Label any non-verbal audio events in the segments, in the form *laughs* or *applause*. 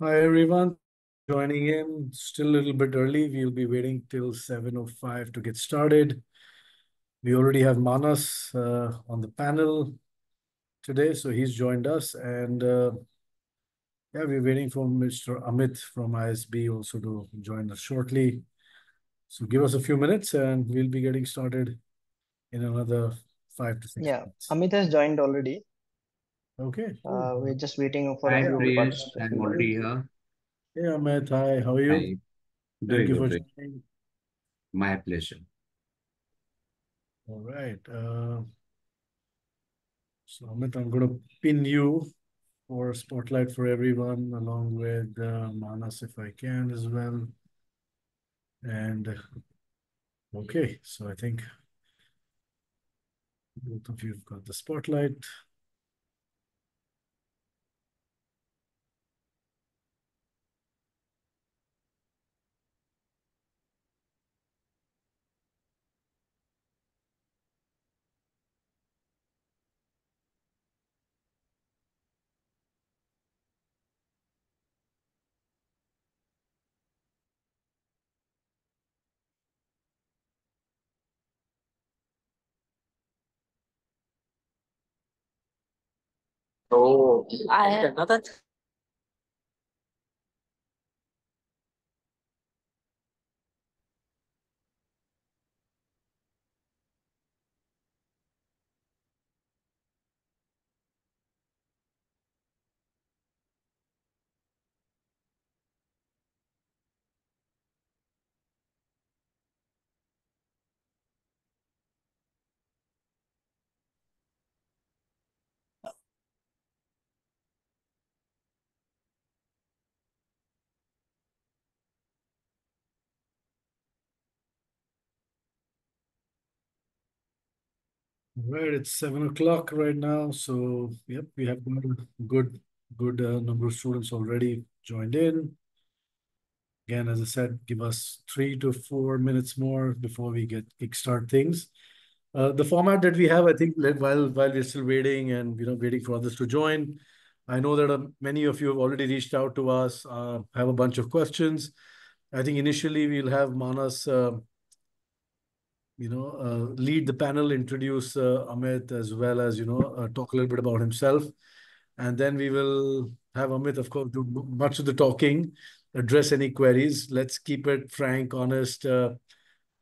Hi, everyone. Joining in, still a little bit early. We'll be waiting till 7:05 to get started. We already have Manas uh, on the panel today, so he's joined us. And uh, yeah, we're waiting for Mr. Amit from ISB also to join us shortly. So give us a few minutes, and we'll be getting started in another five to six Yeah, minutes. Amit has joined already. Okay, Uh, we're just waiting for Hi, a few Priyesh. participants. I'm already here. Hey, Amit. Hi, how are you? Hi. Thank Doing you good, for doing. joining. My pleasure. All right. So Amit, I'm going to pin you for spotlight for everyone, along with Manas, if I can as well. And okay, so I think both of you have got the spotlight. Oh, I had another. Right, it's seven o'clock right now. So, yep, we have good, good uh, number of students already joined in. Again, as I said, give us three to four minutes more before we get kickstart things. Uh, the format that we have, I think, while while we're still waiting and, you know, waiting for others to join, I know that um, many of you have already reached out to us, uh, have a bunch of questions. I think initially we'll have Manas, you know, uh, lead the panel, introduce uh, Amit, as well as, you know, uh, talk a little bit about himself. And then we will have Amit, of course, do much of the talking, address any queries. Let's keep it frank, honest,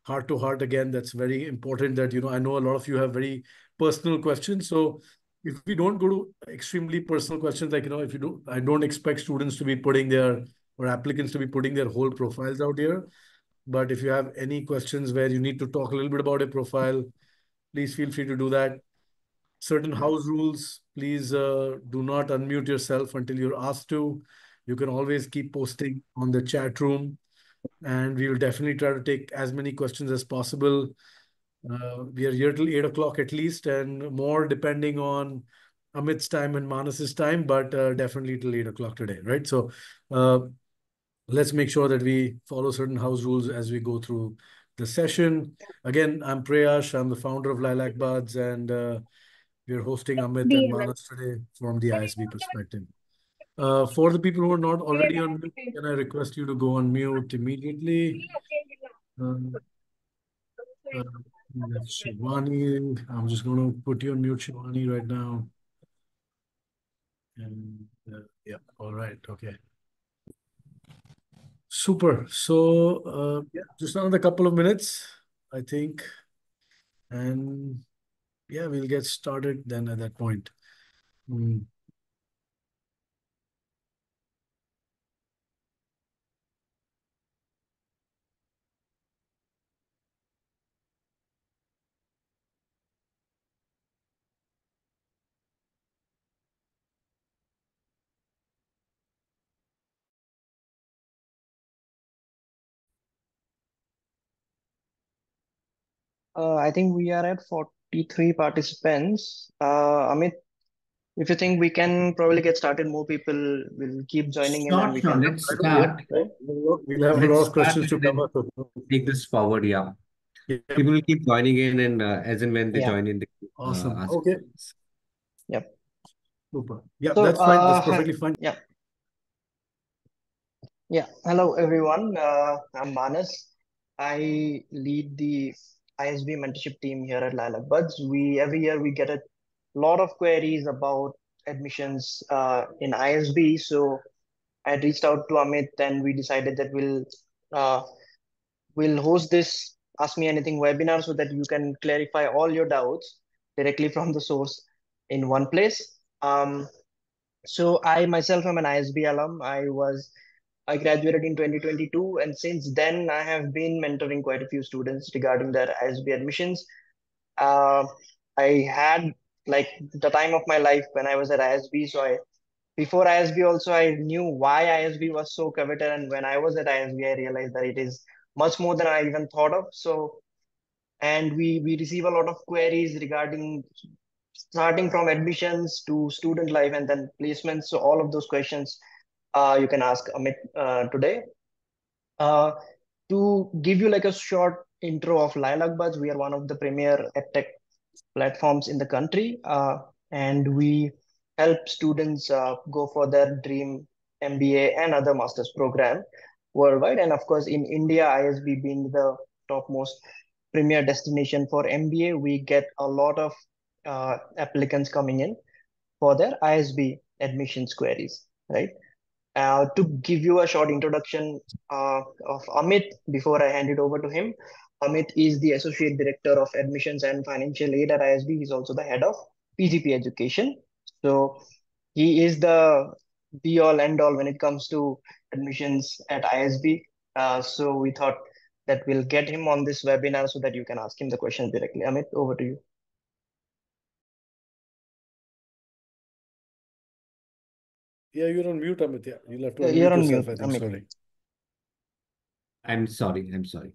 heart to heart. Again, that's very important that, you know, I know a lot of you have very personal questions. So if we don't go to extremely personal questions, like, you know, if you do, I don't expect students to be putting their, or applicants to be putting their whole profiles out here. But if you have any questions where you need to talk a little bit about a profile, please feel free to do that. Certain house rules, please uh, do not unmute yourself until you're asked to. You can always keep posting on the chat room, and we will definitely try to take as many questions as possible. Uh, we are here till 8 o'clock at least, and more depending on Amit's time and Manas's time, but uh, definitely till 8 o'clock today, right? So let's make sure that we follow certain house rules as we go through the session. Again, I'm Priyesh. I'm the founder of Lilac Buds, and uh, we're hosting Amit and Manas today from the ISB perspective. Uh, for the people who are not already on mute, can I request you to go on mute immediately? Uh, that's Shivani. I'm just going to put you on mute, Shivani, right now. And yeah, all right. Okay. Super. So uh, yeah, just another couple of minutes, I think. And yeah, we'll get started then at that point. Hmm. Uh, I think we are at 43 participants. Uh, Amit, if you think we can probably get started, more people will keep joining in and we Sure, can. let's start. We'll have a lot of questions to cover. Take this forward, yeah. Yeah. People will keep joining in, and uh, as and when they Yeah. join in, they Awesome. ask Okay. questions. Yep. Super. Yeah, So, that's fine. That's hi- perfectly fine. Yeah. Yeah, hello everyone. Uh, I'm Manas. I lead the ISB mentorship team here at Lilac Buds. We every year we get a lot of queries about admissions uh, in ISB. So I reached out to Amit and we decided that we'll uh, we'll host this Ask Me Anything webinar so that you can clarify all your doubts directly from the source in one place. Um, so I myself am an ISB alum. I was I graduated in 2022, and since then I have been mentoring quite a few students regarding their ISB admissions. Uh, I had like the time of my life when I was at ISB. So I before ISB also I knew why ISB was so coveted, and when I was at ISB, I realized that it is much more than I even thought of. So and we we receive a lot of queries regarding starting from admissions to student life and then placements. So all of those questions uh, you can ask Amit uh, today. Uh, to give you like a short intro of Lilac Buds, we are one of the premier edtech platforms in the country, uh, and we help students uh, go for their dream MBA and other master's program worldwide. And of course, in India, ISB being the topmost premier destination for MBA, we get a lot of uh, applicants coming in for their ISB admissions queries, right? Uh, to give you a short introduction uh, of Amit before I hand it over to him, Amit is the Associate Director of Admissions and Financial Aid at ISB. He's also the head of PGP Education. So he is the be all end all when it comes to admissions at ISB. Uh, so we thought that we'll get him on this webinar so that you can ask him the questions directly. Amit, over to you. Yeah, you're on mute, Amit. Yeah, you'll have to Yeah, you're on yourself, mute, I think. Amit. Sorry. I'm sorry. I'm sorry.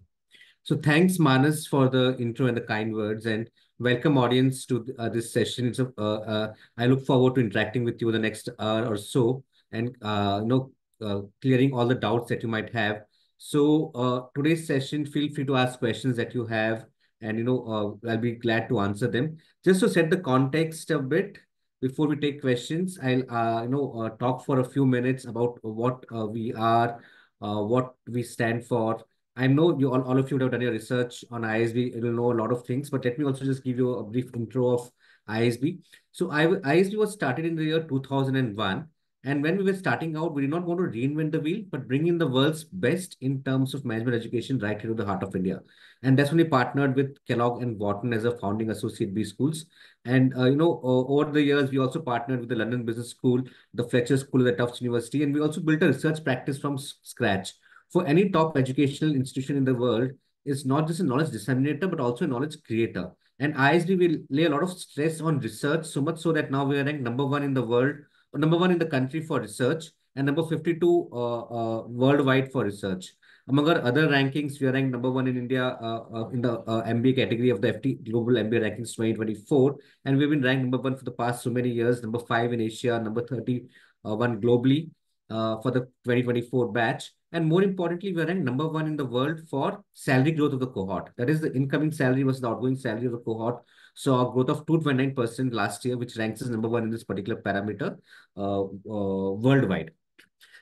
So thanks, Manas, for the intro and the kind words, and welcome audience to uh, this session. It's a, uh, uh, I look forward to interacting with you the next hour or so, and uh, you know, uh, clearing all the doubts that you might have. So uh, today's session, feel free to ask questions that you have, and you know, uh, I'll be glad to answer them. Just to set the context a bit before we take questions, I'll uh, you know uh, talk for a few minutes about what uh, we are, uh, what we stand for I know you all, all of you would have done your research on ISB. You'll know a lot of things, but let me also just give you a brief intro of ISB. So I, ISB was started in the year 2001. And when we were starting out, we did not want to reinvent the wheel, but bring in the world's best in terms of management education right here to the heart of India. And that's when we partnered with Kellogg and Wharton as a founding associate B schools. And, uh, you know, uh, over the years, we also partnered with the London Business School, the Fletcher School at Tufts University, and we also built a research practice from scratch for any top educational institution in the world is not just a knowledge disseminator, but also a knowledge creator. And ISB will lay a lot of stress on research, so much so that now we are ranked number one in the world, or number one in the country for research, and number 52 uh, uh, worldwide for research. Among our other rankings, we are ranked number one in India uh, uh, in the uh, MBA category of the FT Global MBA Rankings 2024. And we've been ranked number one for the past so many years, number five in Asia, number 31 globally uh, for the 2024 batch. And more importantly, we are ranked number one in the world for salary growth of the cohort. That is the incoming salary versus the outgoing salary of the cohort. So a growth of 2.9% last year, which ranks as number one in this particular parameter uh, uh, worldwide.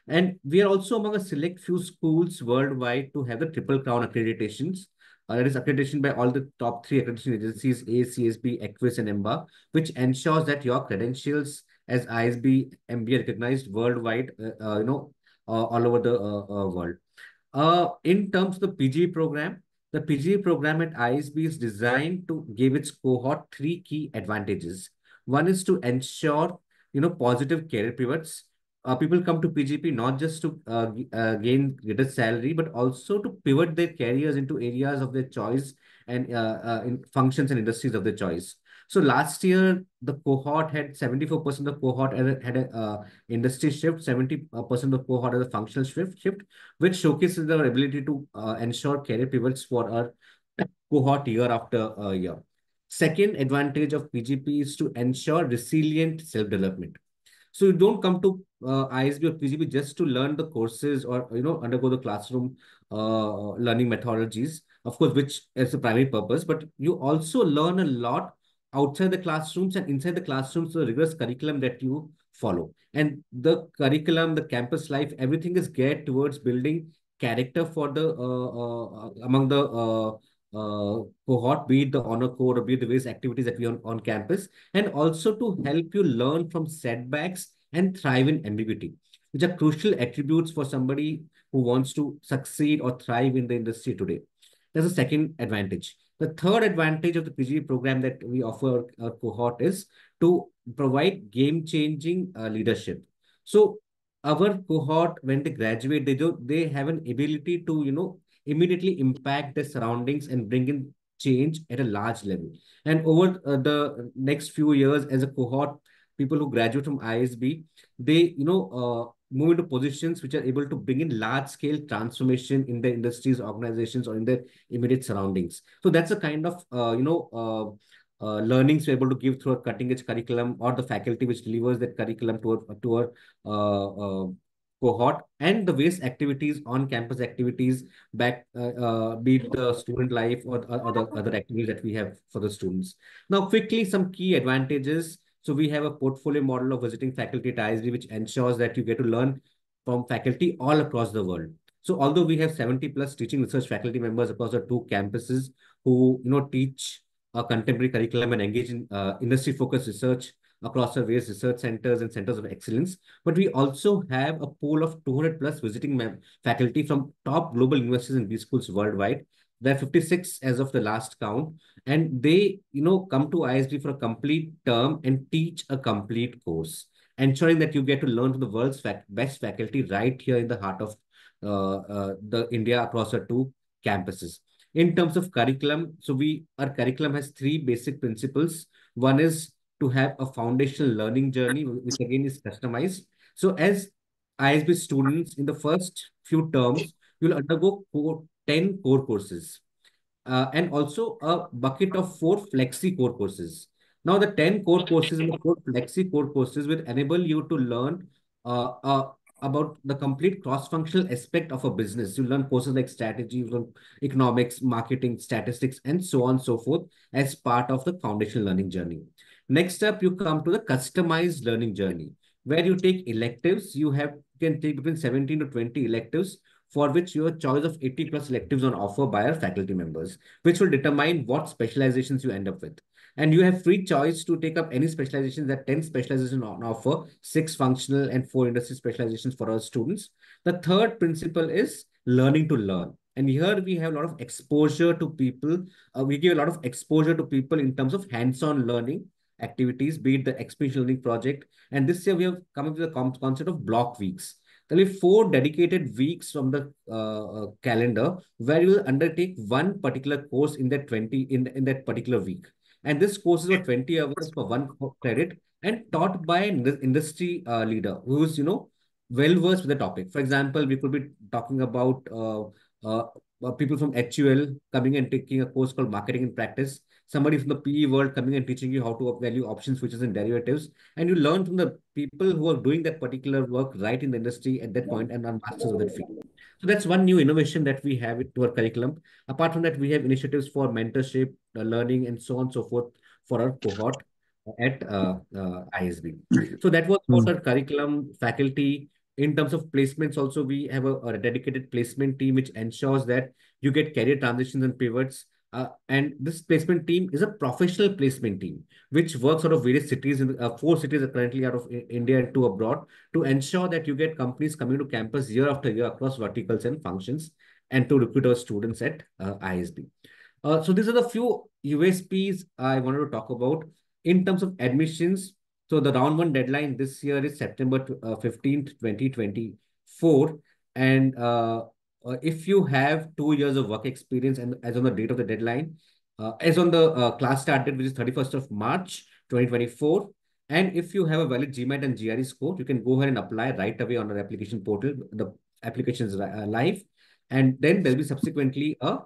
And we are also among a select few schools worldwide to have the Triple Crown accreditations. Uh, that is accreditation by all the top three accreditation agencies, AACSB, EQUIS, and AMBA, which ensures that your credentials as ISB MBA recognized worldwide, uh, uh, you know, uh, all over the world. in terms of the PG program, the PG program at ISB is designed to give its cohort three key advantages. One is to ensure, you know, positive career pivots. Uh, people come to PGP not just to uh, uh, gain greater salary, but also to pivot their careers into areas of their choice and in functions and industries of their choice. So last year, the cohort had 74% of the cohort had, had a uh, industry shift, 70% of cohort had a functional shift, shift which showcases our ability to uh, ensure career pivots for our cohort year after uh, year. Second advantage of PGP is to ensure resilient self-development. So you don't come to uh, ISB or PGP just to learn the courses or you know undergo the classroom uh, learning methodologies, of course, which is the primary purpose. But you also learn a lot outside the classrooms and inside the classrooms, the rigorous curriculum that you follow. And the curriculum, the campus life, everything is geared towards building character for the uh, uh, among the uh, uh, cohort, be it the honor code or be it the various activities that we on, on campus, and also to help you learn from setbacks and thrive in ambiguity, which are crucial attributes for somebody who wants to succeed or thrive in the industry today. That's a second advantage. The third advantage of the PGP program that we offer our cohort is to provide game-changing uh, leadership. So our cohort, when they graduate, they do they have an ability to you know immediately impact their surroundings and bring in change at a large level. And over uh, the next few years, as a cohort, people who graduate from ISB, they you know uh, move into positions which are able to bring in large scale transformation in their industries, organizations, or in their immediate surroundings. So that's a kind of uh, you know uh, uh, learnings we're able to give through a cutting edge curriculum or the faculty which delivers that curriculum to our, to our uh, uh, cohort and the various activities on campus activities back uh, uh, be it the student life or other other activities that we have for the students now quickly some key advantages so we have a portfolio model of visiting faculty at ISB, which ensures that you get to learn from faculty all across the world. So although we have 70 plus teaching research faculty members across the two campuses who you know teach a contemporary curriculum and engage in uh, industry focused research across our various research centers and centers of excellence. But we also have a pool of 200 plus visiting faculty from top global universities and B schools worldwide there are 56 as of the last count. And they, you know, come to ISB for a complete term and teach a complete course, ensuring that you get to learn from the world's fac best faculty right here in the heart of uh, uh, the India across our two campuses. In terms of curriculum, so we our curriculum has three basic principles. One is to have a foundational learning journey, which again is customized. So as ISB students in the first few terms, you'll undergo 10 core courses uh, and also a bucket of four flexi core courses. Now, the 10 core courses and the four flexi core courses will enable you to learn uh, uh, about the complete cross-functional aspect of a business. You learn courses like strategy, economics, marketing, statistics, and so on and so forth as part of the foundational learning journey. Next up, you come to the customized learning journey, where you take electives. You have you can take between 17 to 20 electives for which you have a choice of 80 plus electives on offer by our faculty members, which will determine what specializations you end up with. And you have free choice to take up any specializations that 10 specializations on offer, six functional and four industry specializations for our students. The third principle is learning to learn. And here we have a lot of exposure to people. Uh, we give a lot of exposure to people in terms of hands-on learning activities, be it the experiential learning project. And this year we have come up with a concept of block weeks There'll be four dedicated weeks from the uh, uh, calendar where you will undertake one particular course in that 20 in, in that particular week. And this course is for 20 hours for one credit and taught by an industry uh, leader who is, you know, well versed with the topic. For example, we could be talking about uh, uh people from HUL coming and taking a course called Marketing in Practice somebody from the PE world coming and teaching you how to value options, futures, and derivatives. And you learn from the people who are doing that particular work right in the industry at that point and are masters of that field. So that's one new innovation that we have to our curriculum. Apart from that, we have initiatives for mentorship, uh, learning, and so on and so forth for our cohort at uh, uh, ISB. So that was about our curriculum, faculty. In terms of placements, also we have a, a dedicated placement team which ensures that you get career transitions and pivots uh, and this placement team is a professional placement team, which works out of various cities, in uh, four cities are currently out of India and two abroad, to ensure that you get companies coming to campus year after year across verticals and functions, and to recruit our students at uh, ISB. Uh, so these are the few USPs I wanted to talk about. In terms of admissions, so the round one deadline this year is September 15th, uh, 2024. And uh, uh, if you have two years of work experience and as on the date of the deadline, uh, as on the uh, class started, which is 31st of March, 2024, and if you have a valid GMAT and GRE score, you can go ahead and apply right away on our application portal. The application is uh, live. And then there'll be subsequently a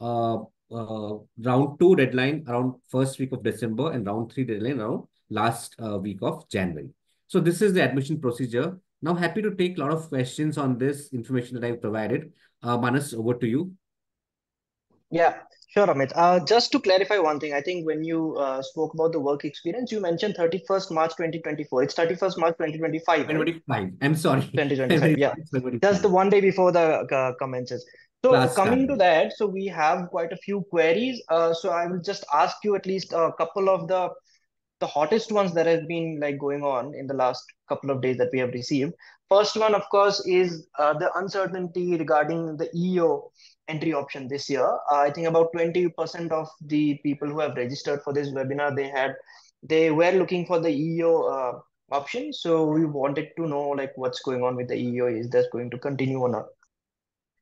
uh, uh, round two deadline around first week of December and round three deadline around last week of January. So this is the admission procedure. Now, happy to take a lot of questions on this information that I've provided. Uh, Manas, over to you. Yeah, sure, Amit. Uh, just to clarify one thing, I think when you uh, spoke about the work experience, you mentioned 31st March 2024. It's 31st March 2025, right? 2025. I'm sorry. 2025, yeah. *laughs* 2025. Just the one day before the uh, commences. So Class coming to that, so we have quite a few queries. Uh, so I will just ask you at least a couple of the the hottest ones that have been like going on in the last couple of days that we have received. First one, of course, is uh, the uncertainty regarding the EEO entry option this year. Uh, I think about 20% of the people who have registered for this webinar, they had they were looking for the EEO uh, option. So we wanted to know like what's going on with the EEO. Is this going to continue or not?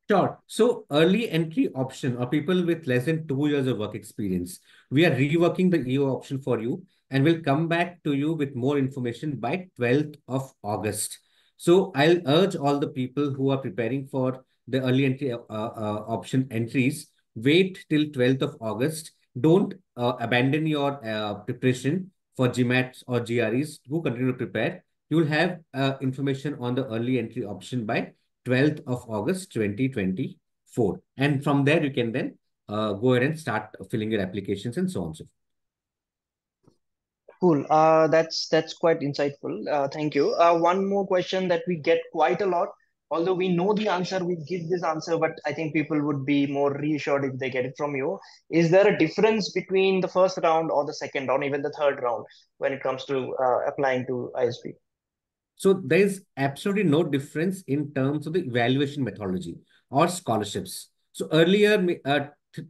Sure. So early entry option are people with less than two years of work experience. We are reworking the EEO option for you and we'll come back to you with more information by 12th of August. So I'll urge all the people who are preparing for the early entry uh, uh, option entries, wait till 12th of August. Don't uh, abandon your uh, preparation for GMATs or GREs who continue to prepare. You will have uh, information on the early entry option by 12th of August 2024. And from there, you can then uh, go ahead and start filling your applications and so on and so forth. Cool. Uh, that's that's quite insightful. Uh, thank you. Uh, one more question that we get quite a lot. Although we know the answer, we give this answer, but I think people would be more reassured if they get it from you. Is there a difference between the first round or the second round, even the third round, when it comes to uh, applying to ISB? So there is absolutely no difference in terms of the evaluation methodology or scholarships. So earlier, uh,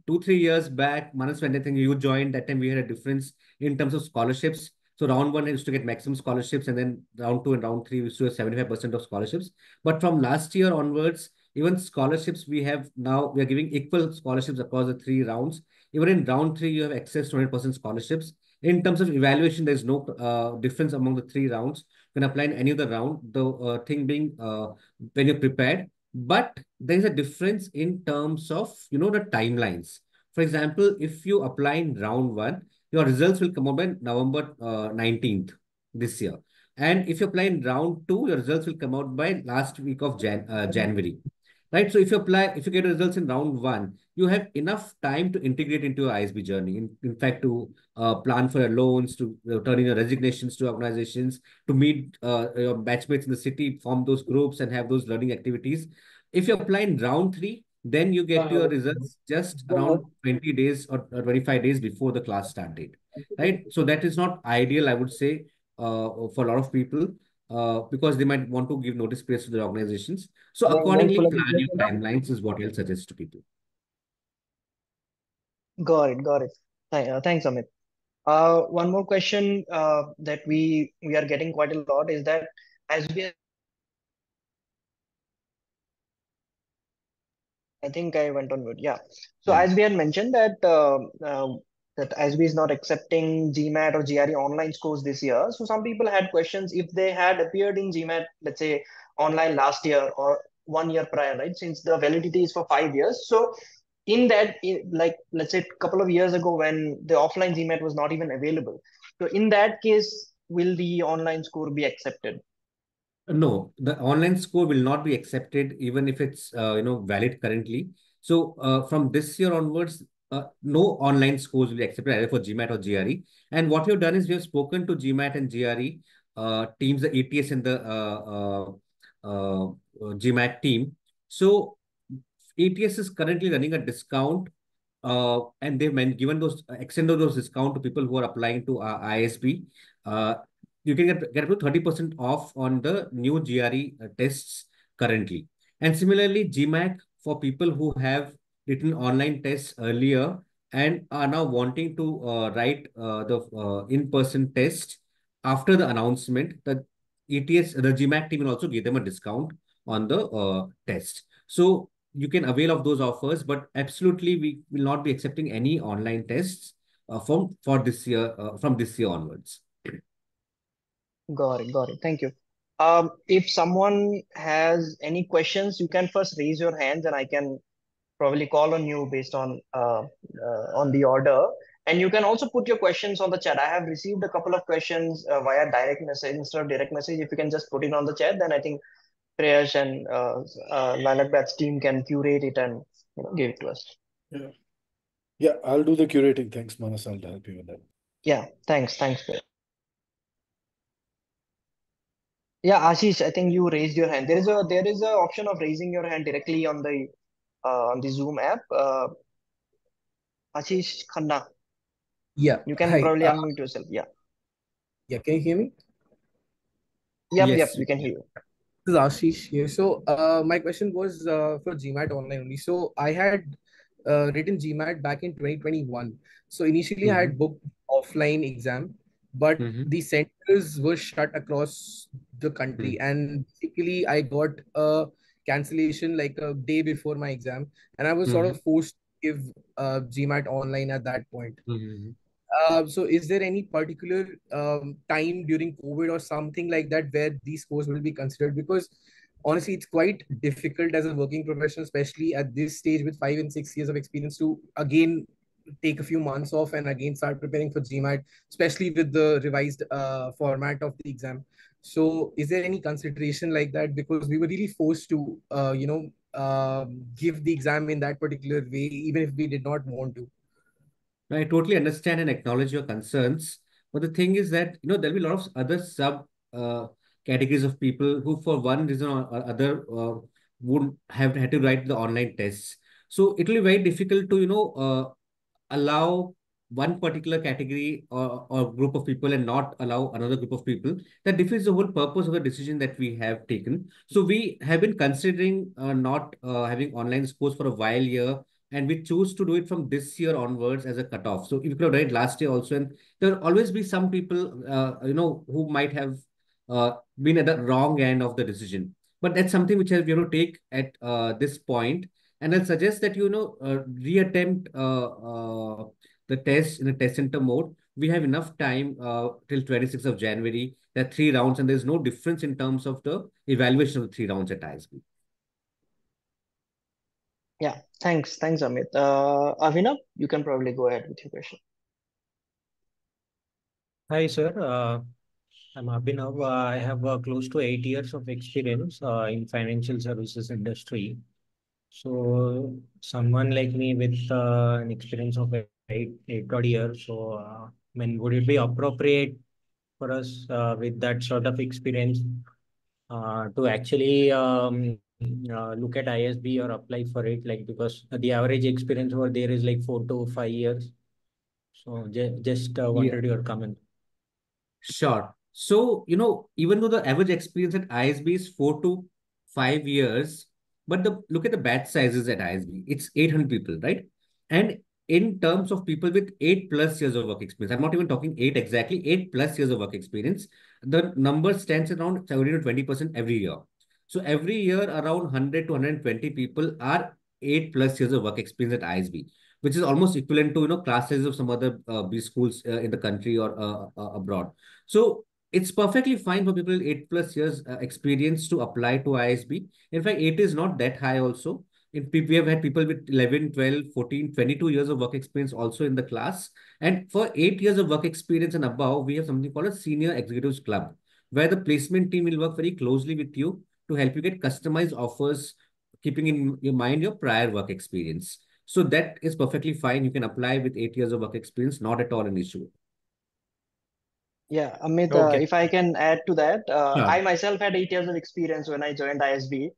two, three years back, Manas, when I think you joined, that time we had a difference in terms of scholarships. So round one used to get maximum scholarships, and then round two and round three we used to have 75% of scholarships. But from last year onwards, even scholarships we have now, we are giving equal scholarships across the three rounds. Even in round three, you have access to 100% scholarships. In terms of evaluation, there's no uh, difference among the three rounds. You can apply in any other round. The uh, thing being, uh, when you're prepared, but there is a difference in terms of, you know, the timelines. For example, if you apply in round one, your results will come out by November uh, 19th this year. And if you apply in round two, your results will come out by last week of Jan uh, January. Right. So if you apply, if you get results in round one, you have enough time to integrate into your ISB journey. In, in fact, to uh, plan for your loans, to uh, turn in your resignations to organizations, to meet uh, your batchmates in the city, form those groups and have those learning activities. If you apply in round three, then you get your results just around 20 days or or 25 days before the class start date, right? So that is not ideal, I would say, uh, for a lot of people uh, because they might want to give notice periods to the organizations. So accordingly, plan your timelines is what I'll suggest to people. Got it, got it. Uh, thanks, Amit. Uh, one more question uh, that we we are getting quite a lot is that as we I think I went on mute. Yeah. So Yeah. as we had mentioned that uh, uh, that ISB is not accepting GMAT or GRE online scores this year. So some people had questions if they had appeared in GMAT, let's say online last year or one year prior, right? Since the validity is for five years. So in that, like let's say a couple of years ago when the offline GMAT was not even available. So in that case, will the online score be accepted? No, the online score will not be accepted even if it's uh, you know valid currently. So uh, from this year onwards, uh, no online scores will be accepted either for GMAT or GRE. And what we've done is we have spoken to GMAT and GRE uh, teams, the ETS and the uh, uh, uh, GMAT team. So ETS is currently running a discount uh, and they've given those extended those discount to people who are applying to uh, ISB. Uh, you can get, get up to 30% off on the new GRE uh, tests currently. And similarly, GMAT for people who have written online tests earlier and are now wanting to uh, write uh, the uh, in-person test after the announcement, the ETS, the GMAT team will also give them a discount on the test. So you can avail of those offers, but absolutely we will not be accepting any online tests uh, from for this year uh, from this year onwards. Got it. Got it. Thank you. Um, if someone has any questions, you can first raise your hands and I can probably call on you based on uh, uh, on the order. And you can also put your questions on the chat. I have received a couple of questions uh, via direct message instead of direct message. If you can just put it on the chat, then I think Priyesh and uh, uh, Lilac Buds team can curate it and you know, give it to us. Yeah. Yeah, I'll do the curating. Thanks, Manas. I'll help you with that. Yeah, thanks. Thanks. Yeah, Ashish, I think you raised your hand. There is a there is a option of raising your hand directly on the on the Zoom app. Uh, Ashish Khanna, Yeah. you can Hi. probably Uh, unmute yourself. Yeah. yeah. Can you hear me? Yep, yep, Yes, we can hear you. This is Ashish here. So, uh, my question was uh, for GMAT online only. So, I had uh, written GMAT back in 2021. So, initially, I Mm-hmm. had booked offline exam, but Mm-hmm. the centers were shut across the country, Mm-hmm. and basically, I got a cancellation like a day before my exam, and I was sort Mm-hmm. of forced to give uh, GMAT online at that point. Mm-hmm. Uh, so is there any particular um, time during COVID or something like that where these scores will be considered? Because honestly, it's quite difficult as a working professional, especially at this stage with five and six years of experience, to again take a few months off and again start preparing for GMAT, especially with the revised uh, format of the exam. So is there any consideration like that? Because we were really forced to, uh, you know, um give the exam in that particular way, even if we did not want to. I totally understand and acknowledge your concerns. But the thing is that, you know, there'll be a lot of other sub uh, categories of people who, for one reason or or other, uh, would have had to write the online tests. So it will be very difficult to, you know, uh, allow one particular category or, or group of people and not allow another group of people. That defeats the whole purpose of the decision that we have taken. So we have been considering uh, not uh, having online scores for a while here and we choose to do it from this year onwards as a cutoff. So if you could have read last year also, and there will always be some people, uh, you know, who might have uh, been at the wrong end of the decision. But that's something which have, you know, take at uh, this point. And I'll suggest that, you know, uh, reattempt uh, uh, the test in a test center mode. We have enough time uh, till 26th of January. There are three rounds, and there's no difference in terms of the evaluation of the three rounds at ISB. Yeah, thanks. Thanks, Amit. Uh, Abhinav, you can probably go ahead with your question. Hi, sir. Uh, I'm Abhinav. Uh, I have uh, close to eight years of experience uh, in financial services industry. So someone like me with uh, an experience of eight, eight odd years. So, uh, I mean, would it be appropriate for us uh, with that sort of experience uh, to actually um, uh, look at ISB or apply for it? Like, because the average experience over there is like four to five years. So ju just uh, Yeah. wanted your comment. Sure. So, you know, even though the average experience at ISB is four to five years, but the look at the batch sizes at ISB. It's 800 people, right? And in terms of people with eight plus years of work experience, I'm not even talking eight exactly, eight plus years of work experience, the number stands around 70 to 20% every year. So every year, around 100 to 120 people are eight plus years of work experience at ISB, which is almost equivalent to, you know, class sizes of some other uh, B schools uh, in the country or uh, uh, abroad. So it's perfectly fine for people eight plus years uh, experience to apply to ISB. In fact, eight is not that high also. In, we have had people with 11, 12, 14, 22 years of work experience also in the class. And for eight years of work experience and above, we have something called a senior executives club, where the placement team will work very closely with you to help you get customized offers, keeping in your mind your prior work experience. So that is perfectly fine. You can apply with eight years of work experience, not at all an issue. Yeah, Amit, uh, if I can add to that, uh, Sure. I myself had eight years of experience when I joined ISB,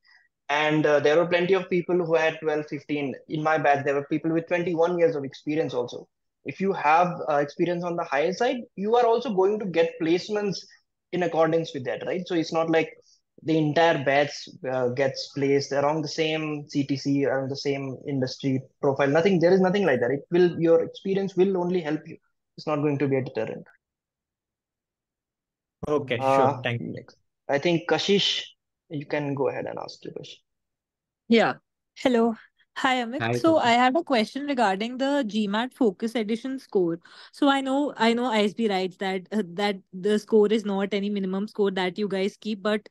and uh, there were plenty of people who had 12, 15. In my batch, there were people with 21 years of experience also. If you have uh, experience on the higher side, you are also going to get placements in accordance with that, right? So it's not like the entire batch uh, gets placed around the same CTC, around the same industry profile. Nothing, there is nothing like that. It will, your experience will only help you. It's not going to be a deterrent. Okay, Uh, sure. Thank you. next. I think Kashish, you can go ahead and ask your question. Yeah. Hello. Hi, Amit. Hi, So I have a question regarding the GMAT Focus Edition score. So I know I know ISB writes that uh, that the score is not any minimum score that you guys keep, but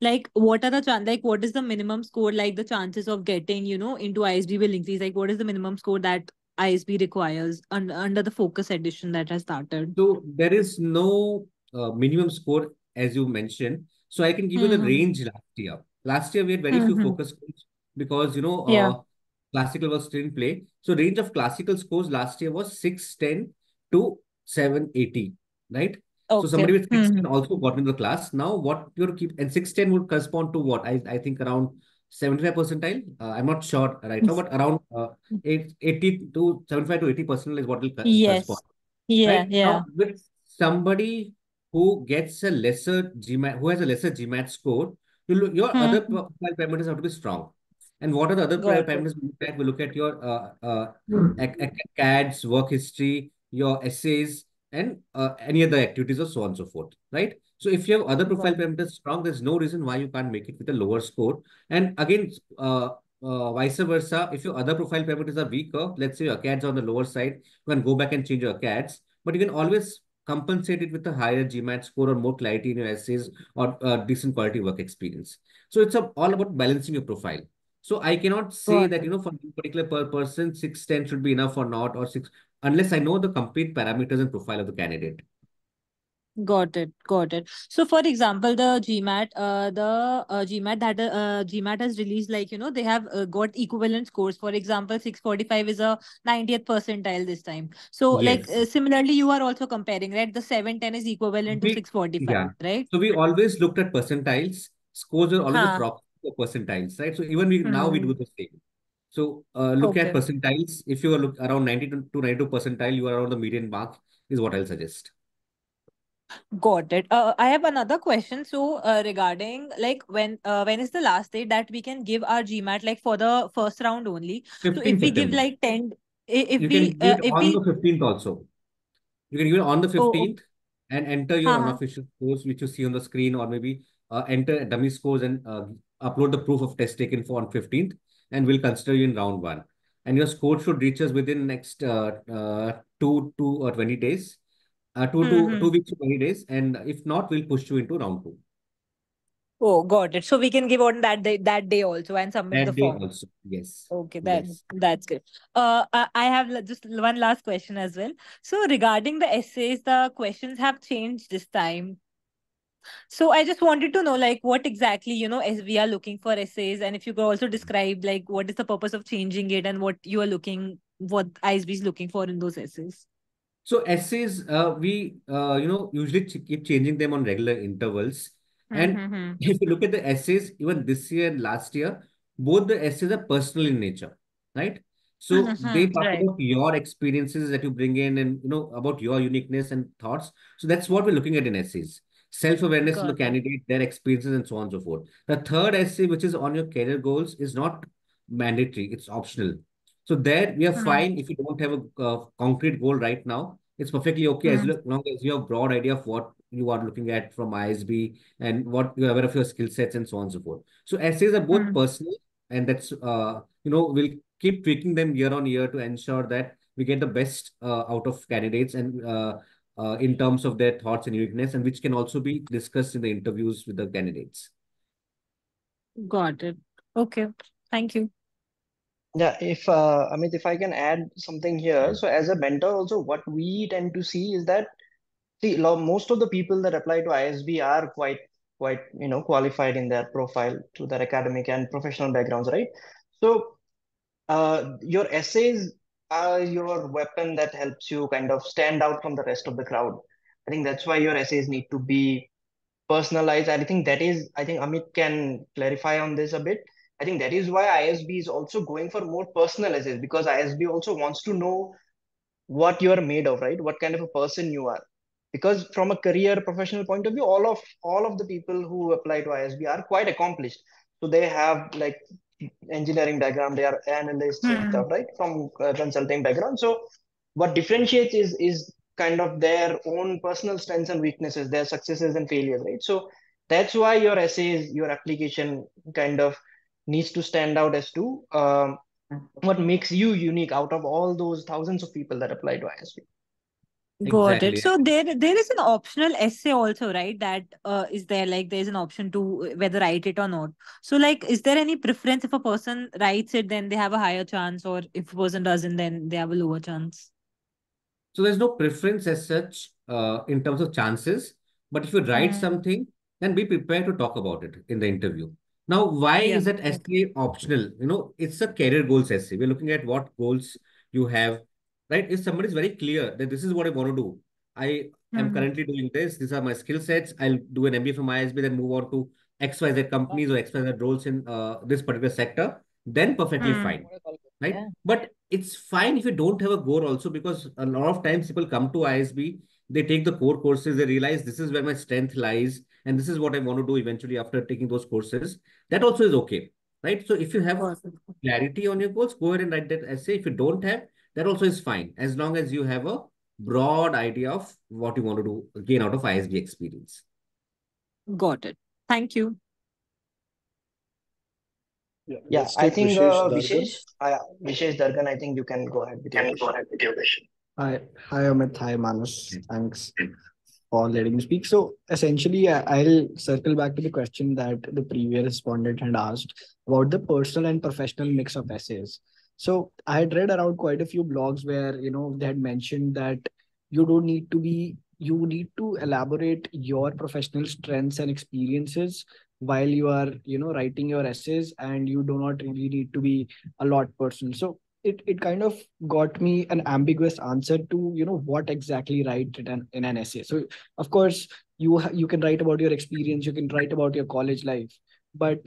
like what are the chan like what is the minimum score like the chances of getting you know into ISB will increase like what is the minimum score that ISB requires un under the Focus Edition that has started? So there is no uh, minimum score as you mentioned. So I can give you the Mm-hmm. range last year. Last year we had very few Mm-hmm. focus schools because you know Yeah. uh, classical was still in play. So range of classical scores last year was 610 to 780, right? Okay. So somebody with 610 Mhm. also got into the class. Now what you're keep and 610 would correspond to what? I, I think around 75 percentile. Uh, I'm not sure right now, but around uh, eight- 80 to 75 to 80 percentile is what will Yes. correspond. Yeah, Right? yeah. Now, with somebody who gets a lesser GMAT, who has a lesser GMAT score, you look, your other Hmm. profile parameters have to be strong. And what are the other it. parameters we look at? We look at your uh, uh, ac- CADs, work history, your essays, and uh, any other activities or so on and so forth, right? So if you have other profile parameters strong, there's no reason why you can't make it with a lower score. And again, uh, uh, vice versa, if your other profile parameters are weaker, let's say your CADs are on the lower side, you can go back and change your CADs, but you can always compensate it with a higher GMAT score or more clarity in your essays or uh, decent quality work experience. So it's a, all about balancing your profile. So I cannot say that, you know, for a particular per person, 610 should be enough or not, or six, unless I know the complete parameters and profile of the candidate. Got it, got it. So, for example, the GMAT, uh, the uh, GMAT that uh, GMAT has released, like you know, they have uh, got equivalent scores. For example, 645 is a 90th percentile this time. So, like Yes. uh, similarly, you are also comparing, right? The 710 is equivalent to 645, yeah. right? So we always looked at percentiles. Scores are always a Huh. proxy for percentiles, right? So even we now we Hmm. do the same. So uh, look at percentiles. If you are look around 90 to, to 92 percentile, you are around the median mark, is what I'll suggest. Got it. Uh, I have another question. So, uh, regarding like when uh, when is the last date that we can give our GMAT like for the first round only? So, if we give like 10, if You we can give uh, it if on we the 15th also. You can give it on the oh, 15th and enter your uh-huh. unofficial scores, which you see on the screen, or maybe uh, enter dummy scores and uh, upload the proof of test taken for on 15th, and we'll consider you in round one. And your score should reach us within next two to or 20 days, uh, two to Mm-hmm. two weeks to 20 days. And if not, we'll push you into round two. Oh, got it. So we can give on that day that day also and submit the That day form. also. Yes. Okay, that Yes. that's good. Uh, I, I have just one last question as well. So regarding the essays, the questions have changed this time. So I just wanted to know, like, what exactly, you know, as we are looking for essays, and if you could also describe, like, what is the purpose of changing it and what you are looking, what ISB is looking for in those essays. So essays, uh, we uh, you know usually ch keep changing them on regular intervals. And Mm-hmm. *laughs* if you look at the essays, even this year and last year, both the essays are personal in nature, right? So they Mm-hmm. talk Right. about your experiences that you bring in, and you know about your uniqueness and thoughts. So that's what we're looking at in essays: self-awareness of the candidate, their experiences, and so on and so forth. The third essay, which is on your career goals, is not mandatory; it's optional. So there we are Mm-hmm. fine if you don't have a uh, concrete goal right now. It's perfectly okay as Mm-hmm. lo- long as you have broad idea of what you are looking at from ISB and what you're aware of your skill sets and so on and so forth. So essays are both Mm-hmm. personal and that's uh you know we'll keep tweaking them year on year to ensure that we get the best uh, out of candidates and uh, uh, in terms of their thoughts and uniqueness and which can also be discussed in the interviews with the candidates. Got it. Okay. Thank you. Yeah, if uh, Amit, if I can add something here. So as a mentor, also what we tend to see is that see, most of the people that apply to ISB are quite quite you know qualified in their profile to their academic and professional backgrounds, right? So uh, your essays are your weapon that helps you kind of stand out from the rest of the crowd. I think that's why your essays need to be personalized. I think that is, I think Amit can clarify on this a bit. I think that is why ISB is also going for more personal essays because ISB also wants to know what you are made of, right? What kind of a person you are. Because from a career professional point of view, all of all of the people who apply to ISB are quite accomplished. So they have like engineering background, they are analysts and Hmm. stuff, right? From uh, consulting background. So what differentiates is is kind of their own personal strengths and weaknesses, their successes and failures, right? So that's why your essays, your application kind of needs to stand out as to um, what makes you unique out of all those thousands of people that apply to ISB. Got it. So there there is an optional essay also, right? That uh, is there like there's an option to whether write it or not. So like is there any preference if a person writes it then they have a higher chance or if a person doesn't then they have a lower chance? So there's no preference as such uh, in terms of chances. But if you write Hmm. something, then be prepared to talk about it in the interview. Now, why Yeah. is that essay optional? You know, it's a career goals essay. We're looking at what goals you have, right? If somebody is very clear that this is what I want to do, I am Mhm. currently doing this, these are my skill sets, I'll do an MBA from ISB, then move on to XYZ companies or XYZ roles in uh, this particular sector, then perfectly Hmm. fine, right? But it's fine if you don't have a goal also because a lot of times people come to ISB, they take the core courses, they realize this is where my strength lies, and this is what I want to do eventually after taking those courses. That also is okay, right? So if you have Awesome. clarity on your goals, go ahead and write that essay. If you don't have, that also is fine, as long as you have a broad idea of what you want to do gain out of ISB experience. Got it. Thank you. Yeah, Yeah, I think Vishesh uh, Dargan. Vishesh, uh, Vishesh Dargan, I think you can go ahead with your question. Hi, hi Amit, hi Manas. Thanks for letting me speak. So essentially, I'll circle back to the question that the previous respondent had asked about the personal and professional mix of essays. So I had read around quite a few blogs where you know they had mentioned that you don't need to be you need to elaborate your professional strengths and experiences while you are you know writing your essays and you do not really need to be a lot person so it, it kind of got me an ambiguous answer to you know what exactly write in an, in an essay so of course you ha- you can write about your experience you can write about your college life but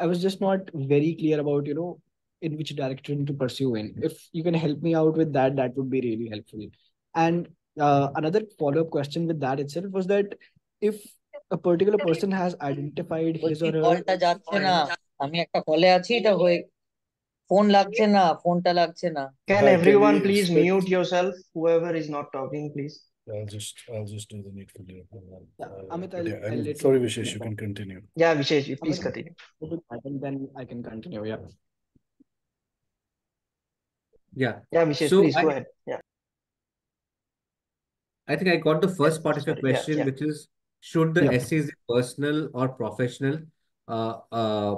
i was just not very clear about you know in which direction to pursue in if you can help me out with that that would be really helpful and uh, another follow-up question with that itself was that if a particular person has identified his বলছি or her কলটা যাচ্ছে না আমি একটা কলে আছি এটা হয়ে ফোন লাগছে না ফোনটা লাগছে না Can Hi, can everyone we please expect- mute yourself? Whoever is not talking, please. I'll just I'll just do the needful here. Yeah, Uh, Amit, but I'll- yeah, I'll I'm let you sorry, know. Vishesh, you can continue. Yeah, Vishesh, you please Amit- continue. and then i can continue yeah Yeah. Yeah, Vishesh, So please go I- ahead. Yeah. I think I got the first part of your sorry, yeah, question, yeah. which is should the Yeah. essays be personal or professional, uh, uh,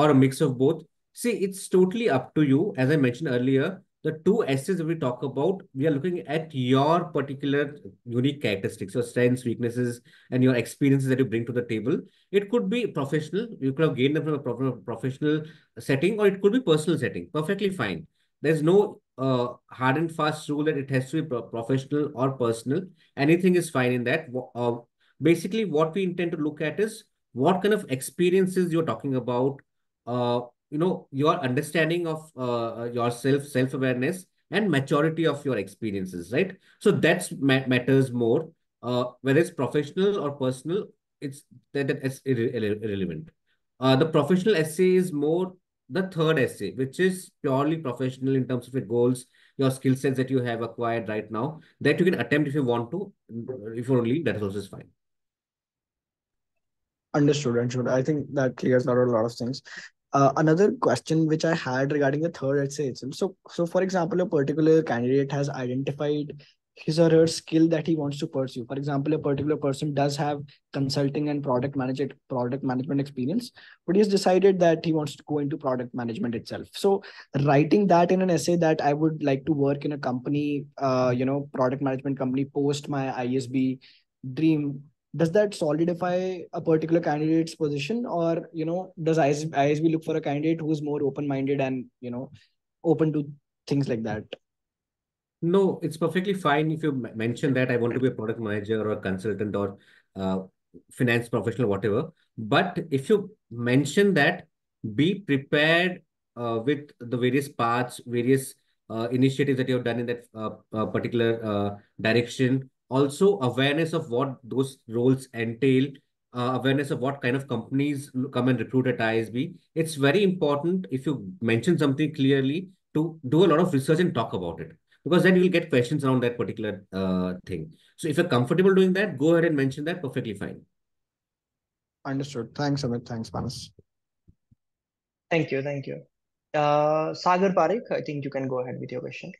or a mix of both? See, it's totally up to you. As I mentioned earlier, the two that we talk about, we are looking at your particular unique characteristics, your strengths, weaknesses, and your experiences that you bring to the table. It could be professional. You could have gained them from a professional setting, or it could be personal setting. Perfectly fine. There's no uh, hard and fast rule that it has to be professional or personal. Anything is fine in that. Uh, basically, what we intend to look at is what kind of experiences you're talking about. Uh, you know, your understanding of uh, yourself, self-awareness, and maturity of your experiences, right? So that's ma- matters more. Uh, whether it's professional or personal, it's that that's irre- irre- irrelevant. Uh, the professional essay is more the third essay, which is purely professional in terms of your goals, your skill sets that you have acquired right now, that you can attempt if you want to. If only that is also fine. Understood, understood. I think that clears out a lot of things. Uh, another question which I had regarding the third essay itself. So, so for example, a particular candidate has identified his or her skill that he wants to pursue. For example, a particular person does have consulting and product management product management experience, but he has decided that he wants to go into product management itself. So, writing that in an essay that I would like to work in a company, uh, you know, product management company post my ISB dream does that solidify a particular candidate's position or you know does IS, isb look for a candidate who is more open-minded and you know open to things like that No, it's perfectly fine if you mention that I want to be a product manager or a consultant or uh, finance professional, whatever. But if you mention that, be prepared uh, with the various paths, various uh, initiatives that you have done in that uh, uh, particular direction. Also, awareness of what those roles entail, uh, awareness of what kind of companies come and recruit at ISB. It's very important if you mention something clearly to do a lot of research and talk about it because then you'll get questions around that particular uh, thing. So if you're comfortable doing that, go ahead and mention that perfectly fine. understood thanks amit thanks manas Thank you, thank you. Uh, Sagar Parekh, I think you can go ahead with your question.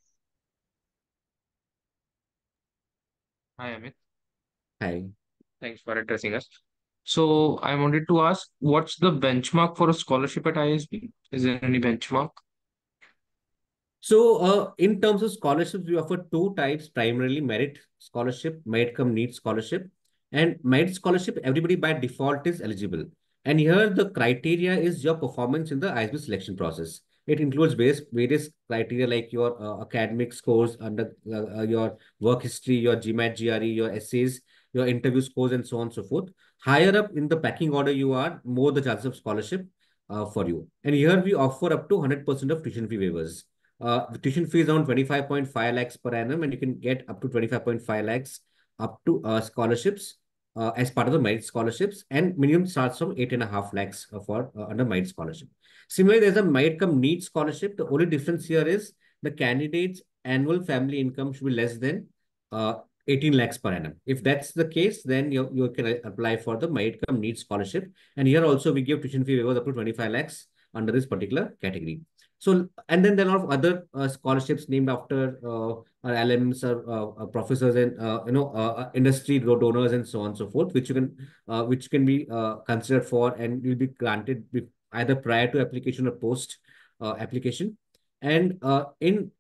Hi, Amit. Hi. Thanks for addressing us. So I wanted to ask, what's the benchmark for a scholarship at ISB? Is there any benchmark? So, uh, in terms of scholarships, we offer two types, primarily merit scholarship, merit cum need scholarship. And merit scholarship, everybody by default is eligible. And here the criteria is your performance in the ISB selection process. It includes various, various criteria like your uh, academic scores under uh, uh your work history, your GMAT, GRE, your essays, your interview scores, and so on and so forth. Higher up in the packing order you are, more the chances of scholarship uh, for you. And here we offer up to 100% of tuition fee waivers. Uh, the tuition fee is around 25.5 lakhs per annum, and you can get up to 25.5 lakhs up to uh, scholarships uh, as part of the merit scholarships, and minimum starts from eight and a half lakhs for uh, under merit scholarship. Similarly, there's a merit cum need scholarship. The only difference here is the candidate's annual family income should be less than uh, 18 lakhs per annum. If that's the case, then you, you can apply for the merit cum need scholarship. And here also we give tuition fee waivers up to 25 lakhs under this particular category. So, and then there are a lot of other uh, scholarships named after uh, our alums or uh, uh, professors and, uh, you know, uh, industry donors and so on and so forth, which you can, which can be considered for and will be granted either prior to application or post uh, application. And uh, in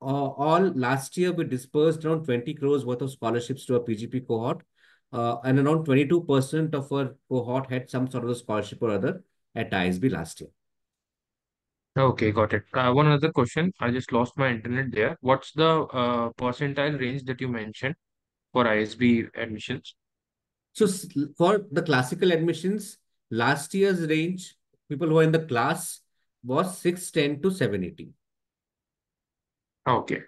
uh, all last year, we dispersed around 20 crores worth of scholarships to a PGP cohort. Uh, and around 22% of our cohort had some sort of a scholarship or other at ISB last year. Okay, got it. Uh, one other question. I just lost my internet there. What's the uh, percentile range that you mentioned for ISB admissions? So for the classical admissions, last year's range, people who are in the class was 610 to 780. Okay.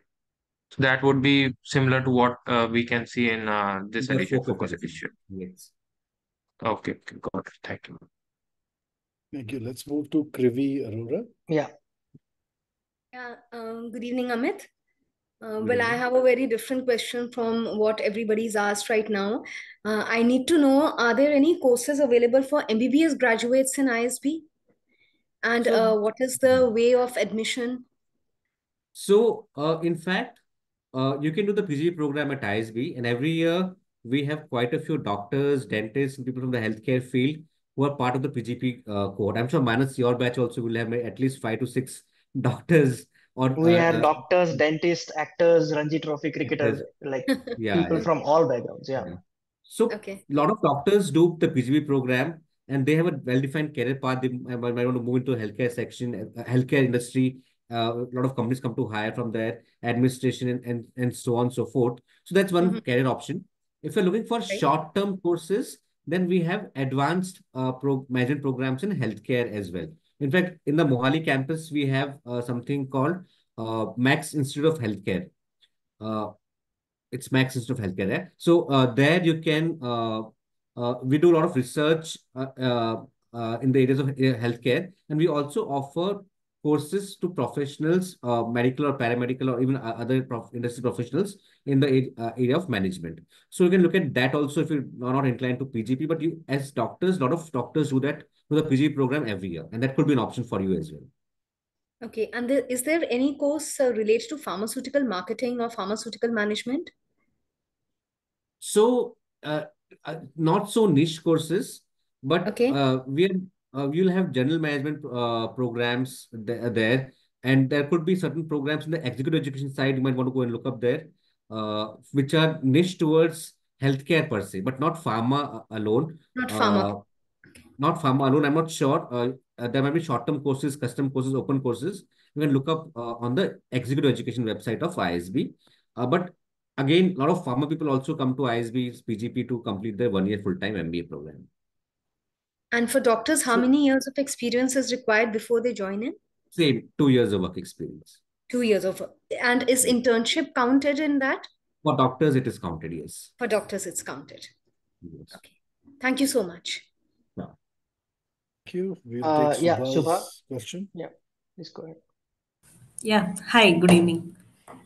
So that would be similar to what uh, we can see in uh, this The edition, focus focus edition. edition. Yes. Okay, okay, got it. Thank you. Thank you. Let's move to Krivi Arora. Yeah. Yeah, um, good evening, Amit. Uh, Good well, I have a very different question from what everybody's asked right now. Uh, I need to know, are there any courses available for MBBS graduates in ISB? And So, uh, what is the way of admission? so uh, in fact, uh, you can do the PG program at ISB, and every year we have quite a few doctors, dentists, and people from the healthcare field who are part of the PGP uh, cohort. I'm sure Manas your batch also will have at least five to six *laughs* doctors or We uh, had uh, doctors, dentists, actors, Ranji Trophy cricketers, like *laughs* Yeah, people yeah, from all backgrounds. Yeah. yeah. So Okay. a lot of doctors do the PGP program and they have a well-defined career path. They might, want to move into healthcare section, uh, healthcare industry. Uh, a lot of companies come to hire from there, administration and, and, and so on and so forth. So that's one Mhm. career option. If you're looking for Right. short-term courses, then we have advanced uh, pro management programs in healthcare as well. In fact, in the Mohali campus, we have uh, something called uh, Max Institute of Healthcare. Uh, it's Max Institute of Healthcare. Yeah? So uh, there you can, uh, we do a lot of research uh, uh, uh, in the areas of uh, healthcare, and we also offer courses to professionals, uh, medical or paramedical or even uh, other prof industry professionals in the uh, area of management. So you can look at that also if you're not inclined to PGP, but you as doctors, a lot of doctors do that to the PGP program every year, and that could be an option for you as well. Okay. And is there any course uh, related to pharmaceutical marketing or pharmaceutical management? So, uh, uh, not so niche courses, but Okay. uh, we uh, we'll have general management uh, programs th there, and there could be certain programs in the executive education side. You might want to go and look up there, uh, which are niche towards healthcare per se, but not pharma uh, alone. Not pharma. Uh, not pharma alone. I'm not sure. Uh, uh, there might be short-term courses, custom courses, open courses. You can look up uh, on the executive education website of ISB. Uh, but again, a lot of pharma people also come to ISB's PGP to complete their one-year full-time MBA program. And for doctors, how So many years of experience is required before they join in? same, two years of work experience. Two years of, and is internship counted in that? For doctors, it is counted, yes. For doctors, it's counted. Yes. Okay. Thank you so much. Yeah. Thank you. We'll Uh, take yeah, Subha. Question. Yeah. Please go ahead. Yeah. Hi, good evening.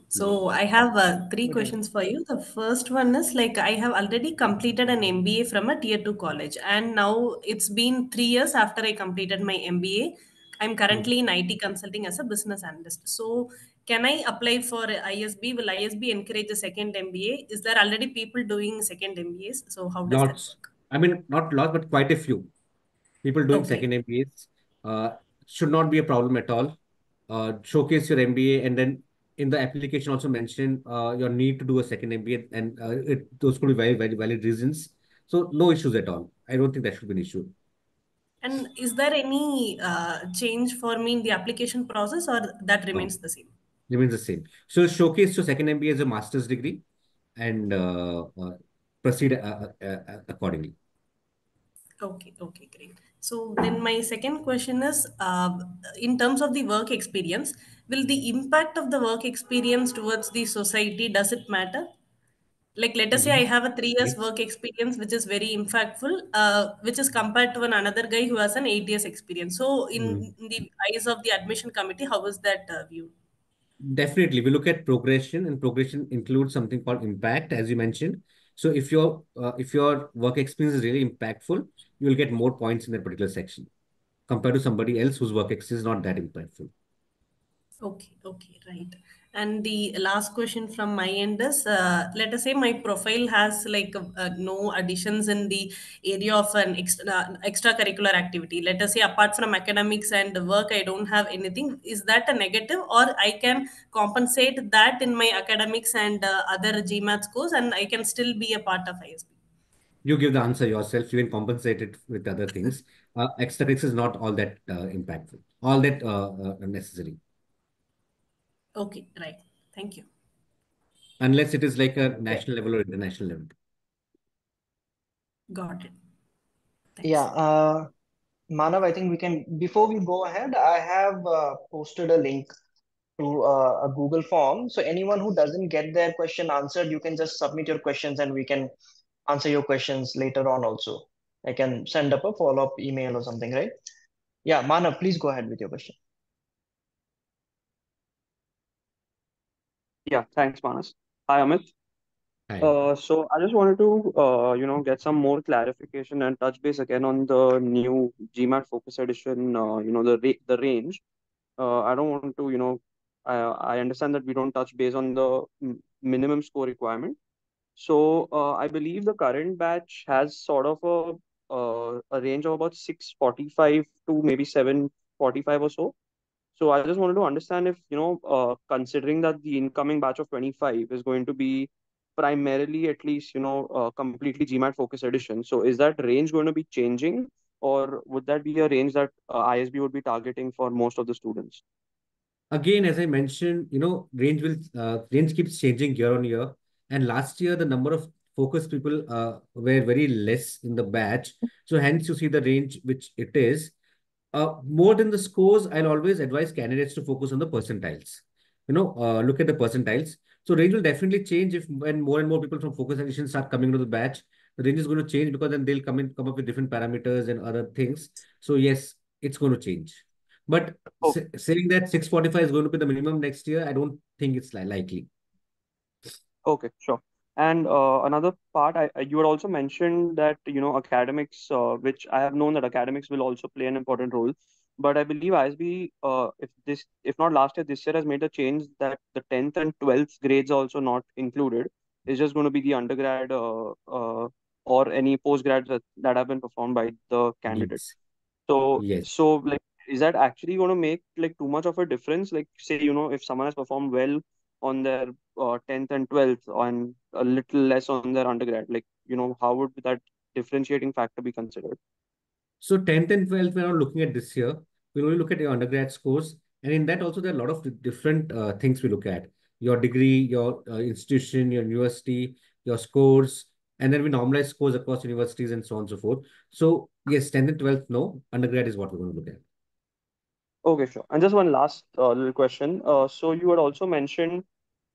So I have uh, three questions for you. The first one is like I have already completed an MBA from a tier two college, and now it's been three years after I completed my MBA. I'm currently in IT consulting as a business analyst. So can I apply for ISB? Will ISB encourage a second MBA? Is there already people doing second MBAs? So how does that Lots. work? I mean, not lots, but quite a few. People doing Okay. second MBAs uh, should not be a problem at all. Uh, showcase your MBA and then in the application also mention uh, your need to do a second MBA and uh, it, those could be very, very valid reasons. So no issues at all. I don't think that should be an issue. And is there any uh, change for me in the application process or that No, remains the same? remains the same. So showcase your second MBA as a master's degree and uh, uh, proceed uh, uh, uh, accordingly. Okay, okay, great. So then my second question is, uh, in terms of the work experience, will the impact of the work experience towards the society, does it matter? Like, let us say I have a three years work experience, which is very impactful, uh, which is compared to an another guy who has an eight years experience. So in, Mm. in the eyes of the admission committee, how is that uh, viewed? Definitely, we look at progression, and progression includes something called impact, as you mentioned. So if your uh, if your work experience is really impactful, you will get more points in that particular section compared to somebody else whose work experience is not that impactful. Okay, okay, right. And the last question from my end is, uh, let us say my profile has like uh, no additions in the area of an extra extracurricular activity. Let us say apart from academics and work, I don't have anything. Is that a negative, or I can compensate that in my academics and uh, other GMAT scores, and I can still be a part of ISB? You give the answer yourself. You can compensate it with other things. Uh, extracurriculars is not all that uh, impactful, all that uh, uh, necessary. Okay, right. Thank you. Unless it is like a national level or international level. Got it. Yeah, uh, Manav, I think we can, before we go ahead, I have uh, posted a link to uh, a Google form. So anyone who doesn't get their question answered, you can just submit your questions and we can answer your questions later on also. I can send up a follow-up email or something, right? Yeah, Manav, please go ahead with your question. Yeah, thanks, Manas. Hi, Amit. Hi. Uh, so I just wanted to, uh, you know, get some more clarification and touch base again on the new GMAT Focus Edition, uh, you know, the ra the range. Uh, I don't want to, you know, I, I understand that we don't touch base on the m- minimum score requirement. So uh, I believe the current batch has sort of a, uh, a range of about 645 to maybe 745 or so. So I just wanted to understand if, you know, uh, considering that the incoming batch of 25 is going to be primarily, at least, you know, uh, completely GMAT focus edition. So is that range going to be changing, or would that be a range that uh, ISB would be targeting for most of the students? Again, as I mentioned, you know, range will uh, range keeps changing year on year. And last year, the number of focus people uh, were very less in the batch. So hence, you see the range which it is. Uh, more than the scores, I'll always advise candidates to focus on the percentiles. You know, uh, look at the percentiles. So range will definitely change if when more and more people from focus edition start coming into the batch. The range is going to change because then they'll come in, come up with different parameters and other things. So yes, it's going to change. But Oh. saying that 645 is going to be the minimum next year, I don't think it's li- likely. Okay, sure. And uh, another part, I, you had also mentioned that, you know, academics, uh, which I have known that academics will also play an important role. But I believe ISB, uh, if this, if not last year, this year has made a change that the 10th and 12th grades are also not included. It's just going to be the undergrad uh, uh, or any postgrads that, that have been performed by the candidates. Yes. So, Yes. so like, is that actually going to make like too much of a difference? Like, say, you know, if someone has performed well on their uh, 10th and 12th and a little less on their undergrad, like, you know, how would that differentiating factor be considered? So 10th and 12th, we're not looking at this year. We'll only look at your undergrad scores. And in that also, there are a lot of different uh, things we look at. Your degree, your uh, institution, your university, your scores, and then we normalize scores across universities and so on and so forth. So yes, 10th and 12th, no. Undergrad is what we're going to look at. Okay, sure. And just one last uh, little question. Uh, so you had also mentioned,